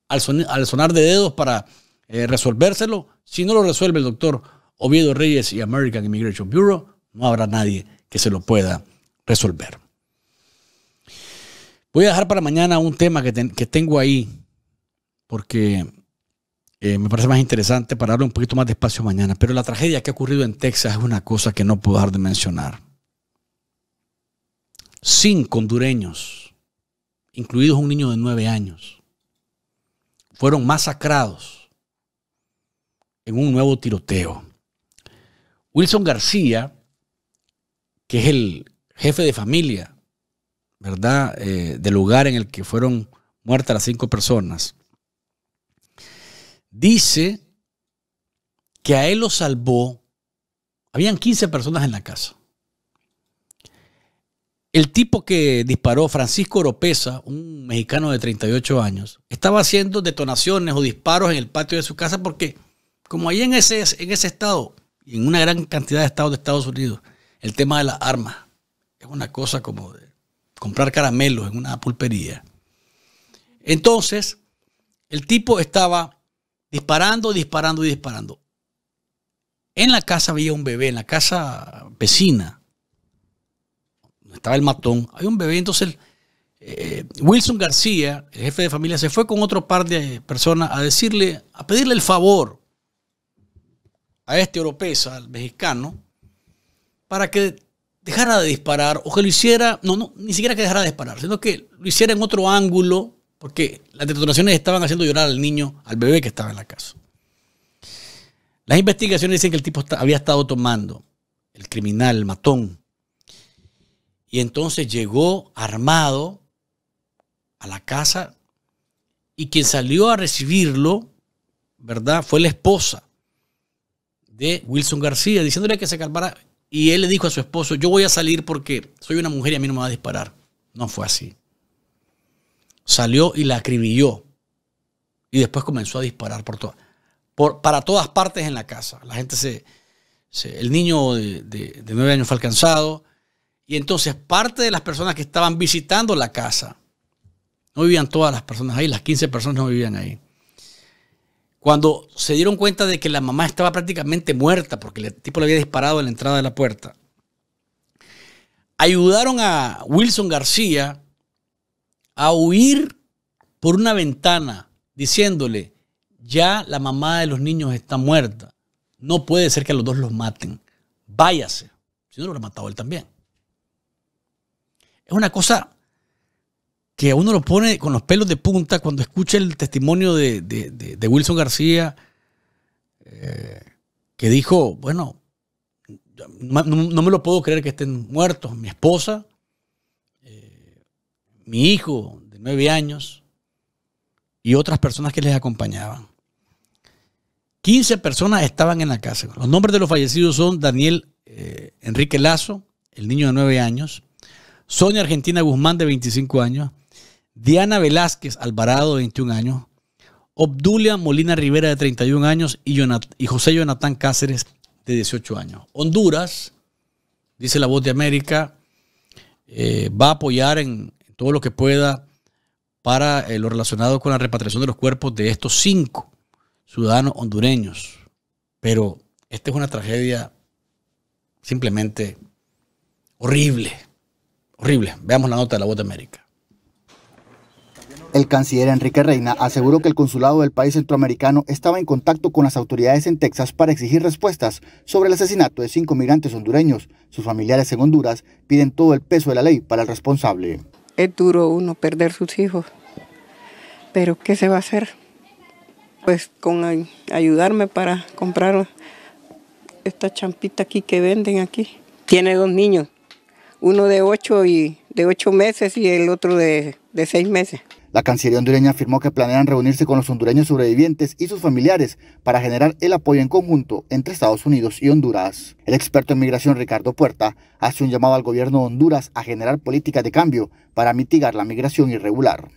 al, sonar de dedos para eh, resolvérselo. Si no lo resuelve el doctor Oviedo Reyes y American Immigration Bureau, no habrá nadie que se lo pueda resolver. Voy a dejar para mañana un tema que, tengo ahí, porque eh, me parece más interesante para hablar un poquito más despacio mañana. Pero la tragedia que ha ocurrido en Texas es una cosa que no puedo dejar de mencionar. Cinco hondureños, incluidos un niño de nueve años, fueron masacrados en un nuevo tiroteo. Wilson García, que es el jefe de familia, ¿verdad?, eh, del lugar en el que fueron muertas las cinco personas, dice que a él lo salvó, habían 15 personas en la casa. El tipo que disparó, Francisco Oropesa, un mexicano de 38 años, estaba haciendo detonaciones o disparos en el patio de su casa porque, como ahí en ese, en ese estado, y en una gran cantidad de estados de Estados Unidos, el tema de las armas es una cosa como de comprar caramelos en una pulpería. Entonces, el tipo estaba disparando, disparando y disparando. En la casa había un bebé, en la casa vecina estaba el matón, hay un bebé, entonces eh, Wilson García, el jefe de familia, se fue con otro par de personas a decirle, a pedirle el favor a este europeo, al mexicano, para que dejara de disparar o que lo hiciera, no, no, ni siquiera que dejara de disparar, sino que lo hiciera en otro ángulo, porque las detonaciones estaban haciendo llorar al niño, al bebé que estaba en la casa. Las investigaciones dicen que el tipo había estado tomando, el criminal, el matón, y entonces llegó armado a la casa y quien salió a recibirlo, ¿verdad? Fue la esposa de Wilson García, diciéndole que se calmara. Y él le dijo a su esposo, yo voy a salir porque soy una mujer y a mí no me va a disparar. No fue así. Salió y la acribilló. Y después comenzó a disparar por, por para todas partes en la casa. La gente se... el niño de nueve años fue alcanzado. Y entonces parte de las personas que estaban visitando la casa, no vivían todas las personas ahí, las 15 personas no vivían ahí. Cuando se dieron cuenta de que la mamá estaba prácticamente muerta porque el tipo le había disparado en la entrada de la puerta, ayudaron a Wilson García a huir por una ventana diciéndole, ya la mamá de los niños está muerta, no puede ser que a los dos los maten, váyase, si no lo hubiera matado él también. Es una cosa que uno lo pone con los pelos de punta cuando escucha el testimonio de, Wilson García, eh, que dijo, bueno, no, me lo puedo creer que estén muertos, mi esposa, eh, mi hijo de nueve años y otras personas que les acompañaban. 15 personas estaban en la casa. Los nombres de los fallecidos son Daniel eh, Enrique Lazo, el niño de nueve años, Sonia Argentina Guzmán, de 25 años. Diana Velázquez Alvarado, de 21 años. Obdulia Molina Rivera, de 31 años. Y, y José Jonathan Cáceres, de 18 años. Honduras, dice la voz de América, eh, va a apoyar en, todo lo que pueda para eh, lo relacionado con la repatriación de los cuerpos de estos cinco ciudadanos hondureños. Pero esta es una tragedia simplemente horrible, horrible. Veamos la nota de la Voz de América. El canciller Enrique Reina aseguró que el consulado del país centroamericano estaba en contacto con las autoridades en Texas para exigir respuestas sobre el asesinato de cinco migrantes hondureños. Sus familiares en Honduras piden todo el peso de la ley para el responsable. Es duro uno perder sus hijos, pero ¿qué se va a hacer? Pues con ayudarme para comprar esta champita aquí que venden aquí. Tiene dos niños, uno de ocho y de ocho meses y el otro de, de seis meses. La Cancillería hondureña afirmó que planean reunirse con los hondureños sobrevivientes y sus familiares para generar el apoyo en conjunto entre Estados Unidos y Honduras. El experto en migración Ricardo Puerta hace un llamado al gobierno de Honduras a generar políticas de cambio para mitigar la migración irregular.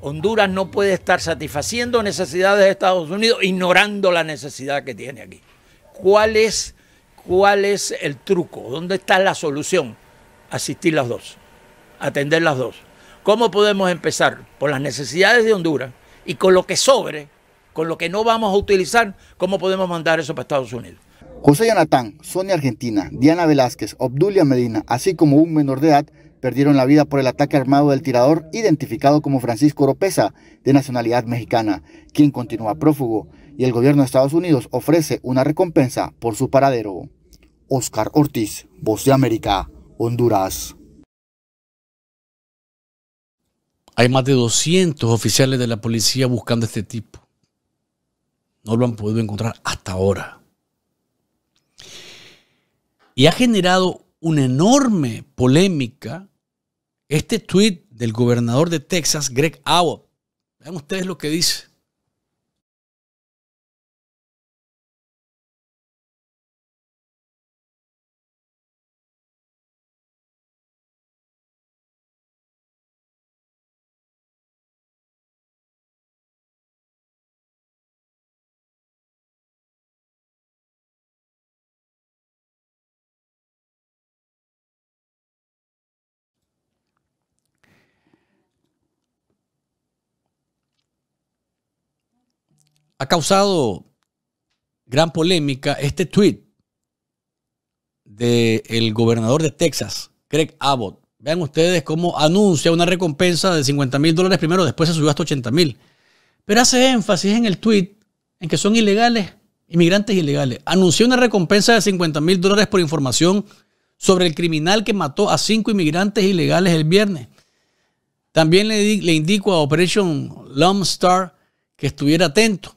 Honduras no puede estar satisfaciendo necesidades de Estados Unidos ignorando la necesidad que tiene aquí. ¿Cuál es, cuál es el truco? ¿Dónde está la solución? Asistir las dos, atender las dos. ¿Cómo podemos empezar? Por las necesidades de Honduras y con lo que sobre, con lo que no vamos a utilizar, ¿cómo podemos mandar eso para Estados Unidos? José Yanatán, Sonia Argentina, Diana Velázquez, Obdulia Medina, así como un menor de edad, perdieron la vida por el ataque armado del tirador identificado como Francisco Oropesa, de nacionalidad mexicana, quien continúa prófugo, y el gobierno de Estados Unidos ofrece una recompensa por su paradero. Oscar Ortiz, Voz de América, Honduras. Hay más de 200 oficiales de la policía buscando a este tipo. No lo han podido encontrar hasta ahora. Y ha generado una enorme polémica este tweet del gobernador de Texas, Greg Abbott. Vean ustedes lo que dice. Ha causado gran polémica este tweet del gobernador de Texas, Greg Abbott. Vean ustedes cómo anuncia una recompensa de 50 mil dólares primero, después se subió hasta 80 mil. Pero hace énfasis en el tweet en que son ilegales, inmigrantes ilegales. Anunció una recompensa de 50 mil dólares por información sobre el criminal que mató a cinco inmigrantes ilegales el viernes. También le, le indico a Operation Lone Star que estuviera atento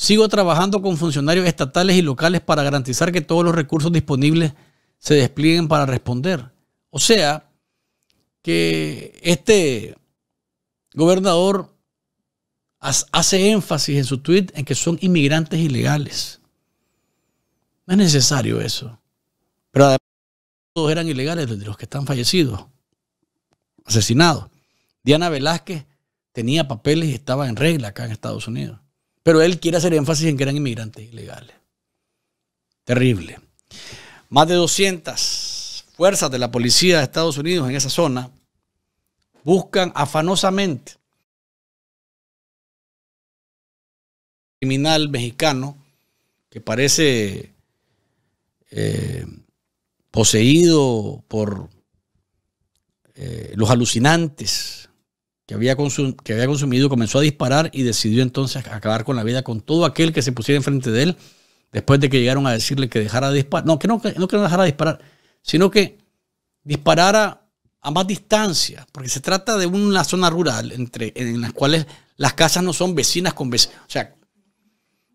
Sigo trabajando con funcionarios estatales y locales para garantizar que todos los recursos disponibles se desplieguen para responder. O sea, que este gobernador hace énfasis en su tweet en que son inmigrantes ilegales. No es necesario eso. Pero además todos eran ilegales de los que están fallecidos, asesinados. Diana Velázquez tenía papeles y estaba en regla acá en Estados Unidos. Pero él quiere hacer énfasis en que eran inmigrantes ilegales. Terrible. Más de 200 fuerzas de la policía de Estados Unidos en esa zona buscan afanosamente criminal mexicano que parece eh, poseído por eh, los alucinantes que había, consumido, comenzó a disparar y decidió entonces acabar con la vida con todo aquel que se pusiera enfrente de él, después de que llegaron a decirle que dejara de disparar. No, que no, que no, que dejara de disparar, sino que disparara a más distancia, porque se trata de una zona rural entre, en las cuales las casas no son vecinas con vecinas. O sea,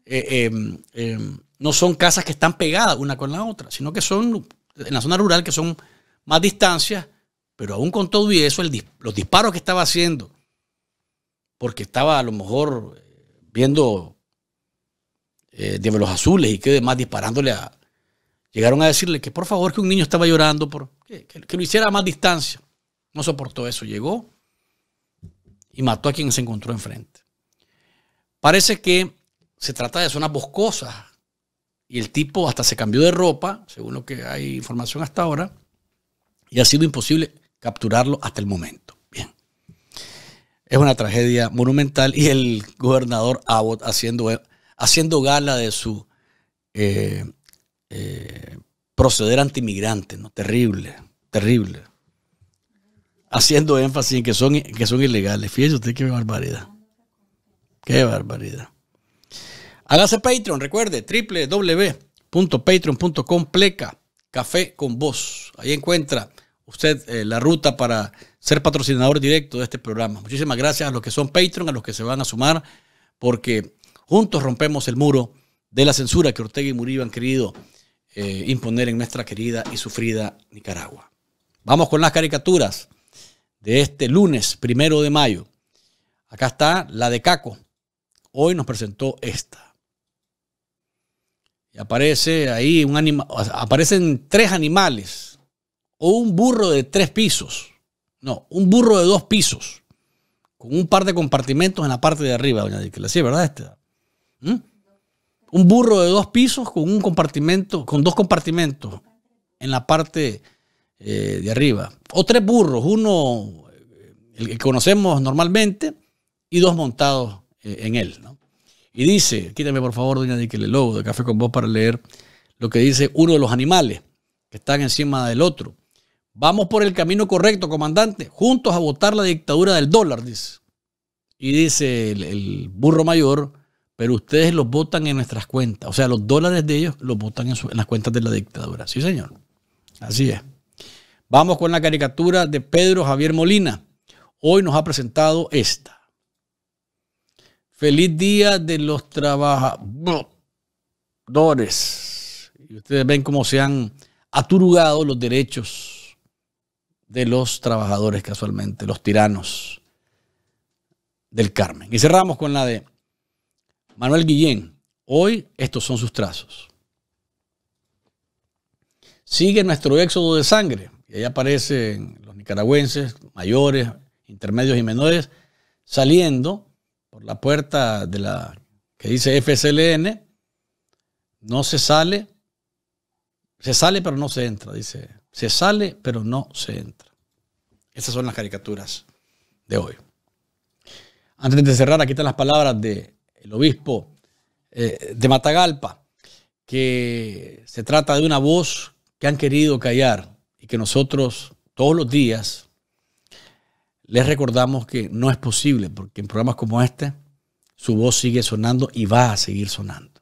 eh, em, em, no son casas que están pegadas una con la otra, sino que son en la zona rural que son más distancias pero aún con todo y eso, los disparos que estaba haciendo, porque estaba a lo mejor eh, viendo eh, de los azules y que demás disparándole a... Llegaron a decirle que por favor que un niño estaba llorando, por, que, que lo hiciera a más distancia. No soportó eso, llegó y mató a quien se encontró enfrente. Parece que se trata de zonas boscosas y el tipo hasta se cambió de ropa, según lo que hay información hasta ahora, y ha sido imposible capturarlo hasta el momento. Bien. Es una tragedia monumental y el gobernador Abbott haciendo, haciendo gala de su eh, eh, proceder antimigrante, ¿no? Terrible, terrible. Haciendo énfasis en que son, que son ilegales. Fíjese usted qué barbaridad. Qué barbaridad. Hágase Patreon, recuerde, www.patreon.com pleca, café con voz. Ahí encuentra usted eh, la ruta para ser patrocinador directo de este programa. Muchísimas gracias a los que son Patreon, a los que se van a sumar, porque juntos rompemos el muro de la censura que Ortega y Murillo han querido eh, imponer en nuestra querida y sufrida Nicaragua. Vamos con las caricaturas de este lunes primero de mayo. Acá está la de Caco. Hoy nos presentó esta. Y aparece ahí un animal, aparecen tres animales o un burro de tres pisos. No, un burro de dos pisos con un par de compartimentos en la parte de arriba, doña Díquela. Sí, ¿verdad? Este? ¿Mm? un burro de dos pisos con un compartimento, con dos compartimentos en la parte eh, de arriba. O tres burros, uno eh, el que conocemos normalmente y dos montados eh, en él. Y dice, quítame por favor, doña Diquele Lobo, de Café con Vos para leer lo que dice uno de los animales que están encima del otro. Vamos por el camino correcto, comandante, juntos a votar la dictadura del dólar, dice. Y dice el burro mayor, pero ustedes los votan en nuestras cuentas. O sea, los dólares de ellos los votan en, las cuentas de la dictadura. Sí, señor. Así es. Vamos con la caricatura de Pedro Javier Molina. Hoy nos ha presentado esta. Feliz día de los trabajadores. Y ustedes ven cómo se han aturugado los derechos de los trabajadores casualmente, los tiranos del Carmen. Y cerramos con la de Manuel Guillén, hoy estos son sus trazos. Sigue nuestro éxodo de sangre, y ahí aparecen los nicaragüenses, mayores, intermedios y menores, saliendo por la puerta de la que dice FSLN, no se sale, se sale pero no se entra, dice, se sale pero no se entra. Esas son las caricaturas de hoy. Antes de cerrar, aquí están las palabras de el obispo eh, de Matagalpa, que se trata de una voz que han querido callar y que nosotros todos los días les recordamos que no es posible, porque en programas como este su voz sigue sonando y va a seguir sonando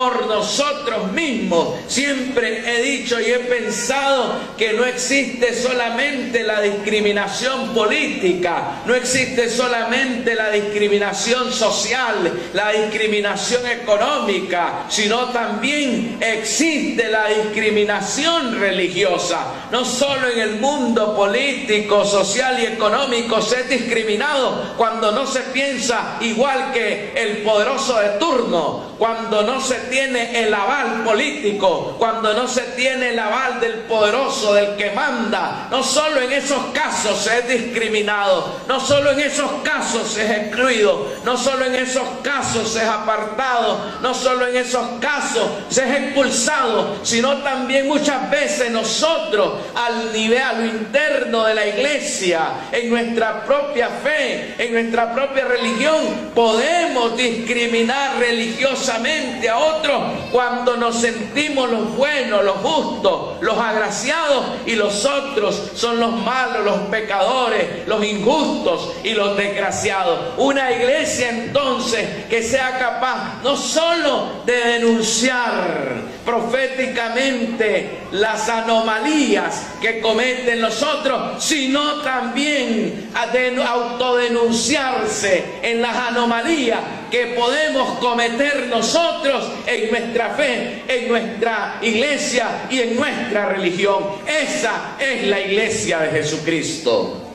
por nosotros mismos. Siempre he dicho y he pensado que no existe solamente la discriminación política, no existe solamente la discriminación social, la discriminación económica, sino también existe la discriminación religiosa. No solo en el mundo político, social y económico se es discriminado cuando no se piensa igual que el poderoso de turno, cuando no se tiene el aval político, cuando no se tiene el aval del poderoso, del que manda, no solo en esos casos se es discriminado, no solo en esos casos se es excluido, no solo en esos casos se es apartado, no solo en esos casos se es expulsado, sino también muchas veces nosotros al nivel, interno de la iglesia, en nuestra propia fe, en nuestra propia religión, podemos discriminar religiosamente a otros cuando nos sentimos los buenos, los justos, los agraciados y los otros son los malos, los pecadores, los injustos y los desgraciados. Una iglesia entonces que sea capaz no solo de denunciar proféticamente las anomalías que cometen los otros, sino también de autodenunciarse en las anomalías que podemos cometer nosotros en nuestra fe, en nuestra iglesia y en nuestra religión. Esa es la iglesia de Jesucristo.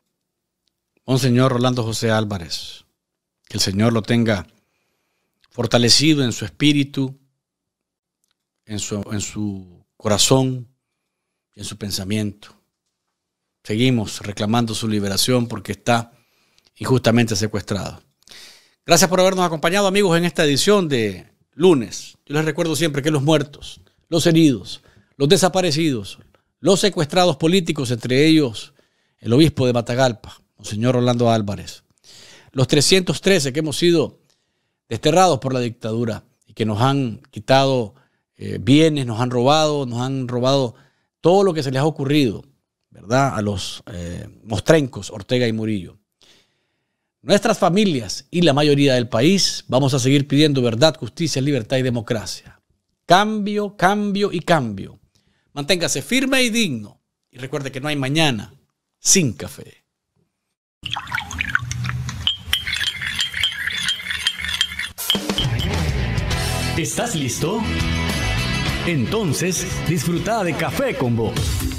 Monseñor Rolando José Álvarez, que el Señor lo tenga fortalecido en su espíritu, en su, en su corazón y en su pensamiento. Seguimos reclamando su liberación porque está injustamente secuestrado. Gracias por habernos acompañado amigos en esta edición de lunes. Yo les recuerdo siempre que los muertos, los heridos, los desaparecidos, los secuestrados políticos, entre ellos el obispo de Matagalpa, señor Orlando Álvarez, los 313 que hemos sido desterrados por la dictadura y que nos han quitado eh, bienes, nos han robado, nos han robado todo lo que se les ha ocurrido, ¿verdad? A los eh, mostrencos, Ortega y Murillo. Nuestras familias y la mayoría del país vamos a seguir pidiendo verdad, justicia, libertad y democracia. Cambio, cambio y cambio. Manténgase firme y digno. Y recuerde que no hay mañana sin café. ¿Estás listo? Entonces, disfruta de café con vos.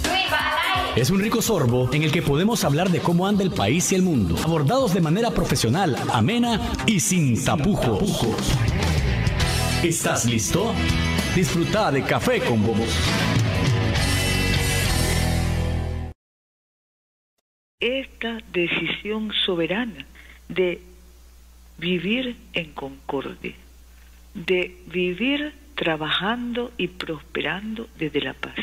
Es un rico sorbo en el que podemos hablar de cómo anda el país y el mundo, abordados de manera profesional, amena y sin tapujos. ¿Estás listo? Disfruta de café con vos. Esta decisión soberana de vivir en concordia de vivir trabajando y prosperando desde la paz.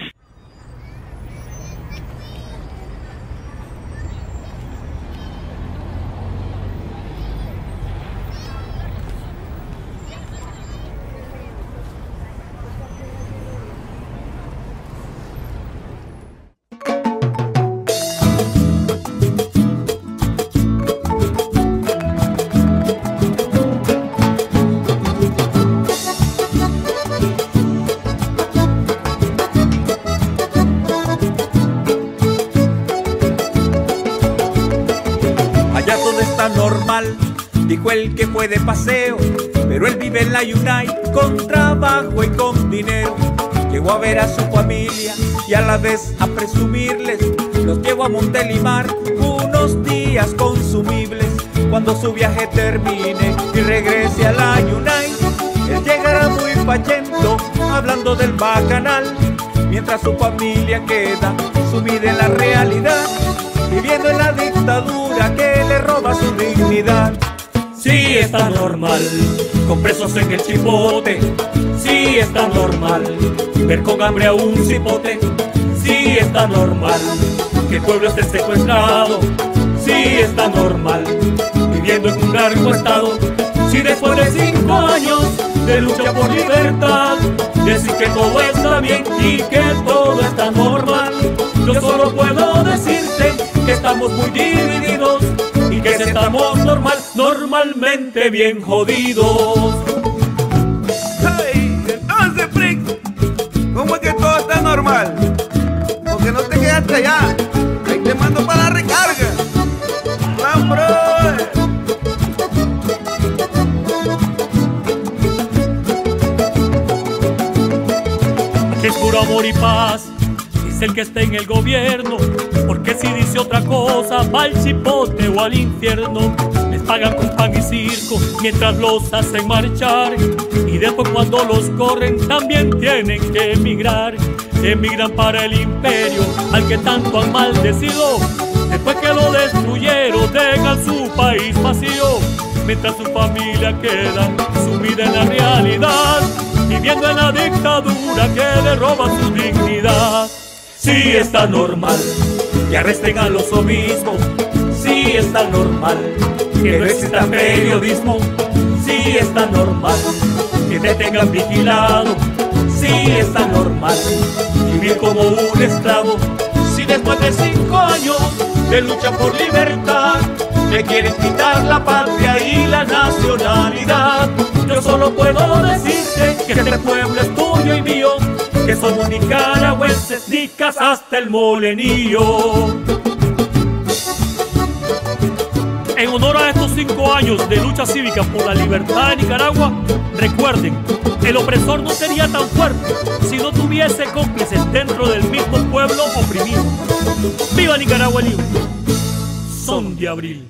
Y con dinero. Llegó a ver a su familia y a la vez a presumirles. Los llevo a Montelimar unos días consumibles. Cuando su viaje termine y regrese a la Unai, él llegará muy pachento hablando del bacanal. Mientras su familia queda sumida en la realidad, viviendo en la dictadura que le roba su dignidad. Sí está normal, con presos en el chipote. Sí está normal, ver con hambre a un cipote. Sí está normal, que el pueblo esté secuestrado. Sí está normal, viviendo en un largo estado. Si después de cinco años de lucha por libertad, decir que todo está bien y que todo está normal, yo solo puedo decirte que estamos muy divididos normalmente bien jodidos. Hey, entonces, Frick, ¿cómo es que todo está normal? Porque no te quedaste allá. Ahí te mando para la recarga. ¡Vamos, es puro amor y paz el que esté en el gobierno, porque si dice otra cosa va al chipote o al infierno. Pagan con pan y circo mientras los hacen marchar y después cuando los corren también tienen que emigrar. Emigran para el imperio al que tanto han maldecido. Después que lo destruyeron dejan su país vacío, mientras su familia queda sumida en la realidad, viviendo en la dictadura que le roba su dignidad. Sí está normal que arresten a los obispos. Sí está normal que no exista periodismo. Sí está normal que te tengan vigilado. Sí está normal vivir como un esclavo. Si después de cinco años de lucha por libertad te quieren quitar la patria y la nacionalidad, yo solo puedo decirte que este pueblo es tuyo y mío que somos nicaragüenses, nicas hasta el molenillo. En honor a estos cinco años de lucha cívica por la libertad de Nicaragua, recuerden, el opresor no sería tan fuerte si no tuviese cómplices dentro del mismo pueblo oprimido. ¡Viva Nicaragua libre! Son de abril.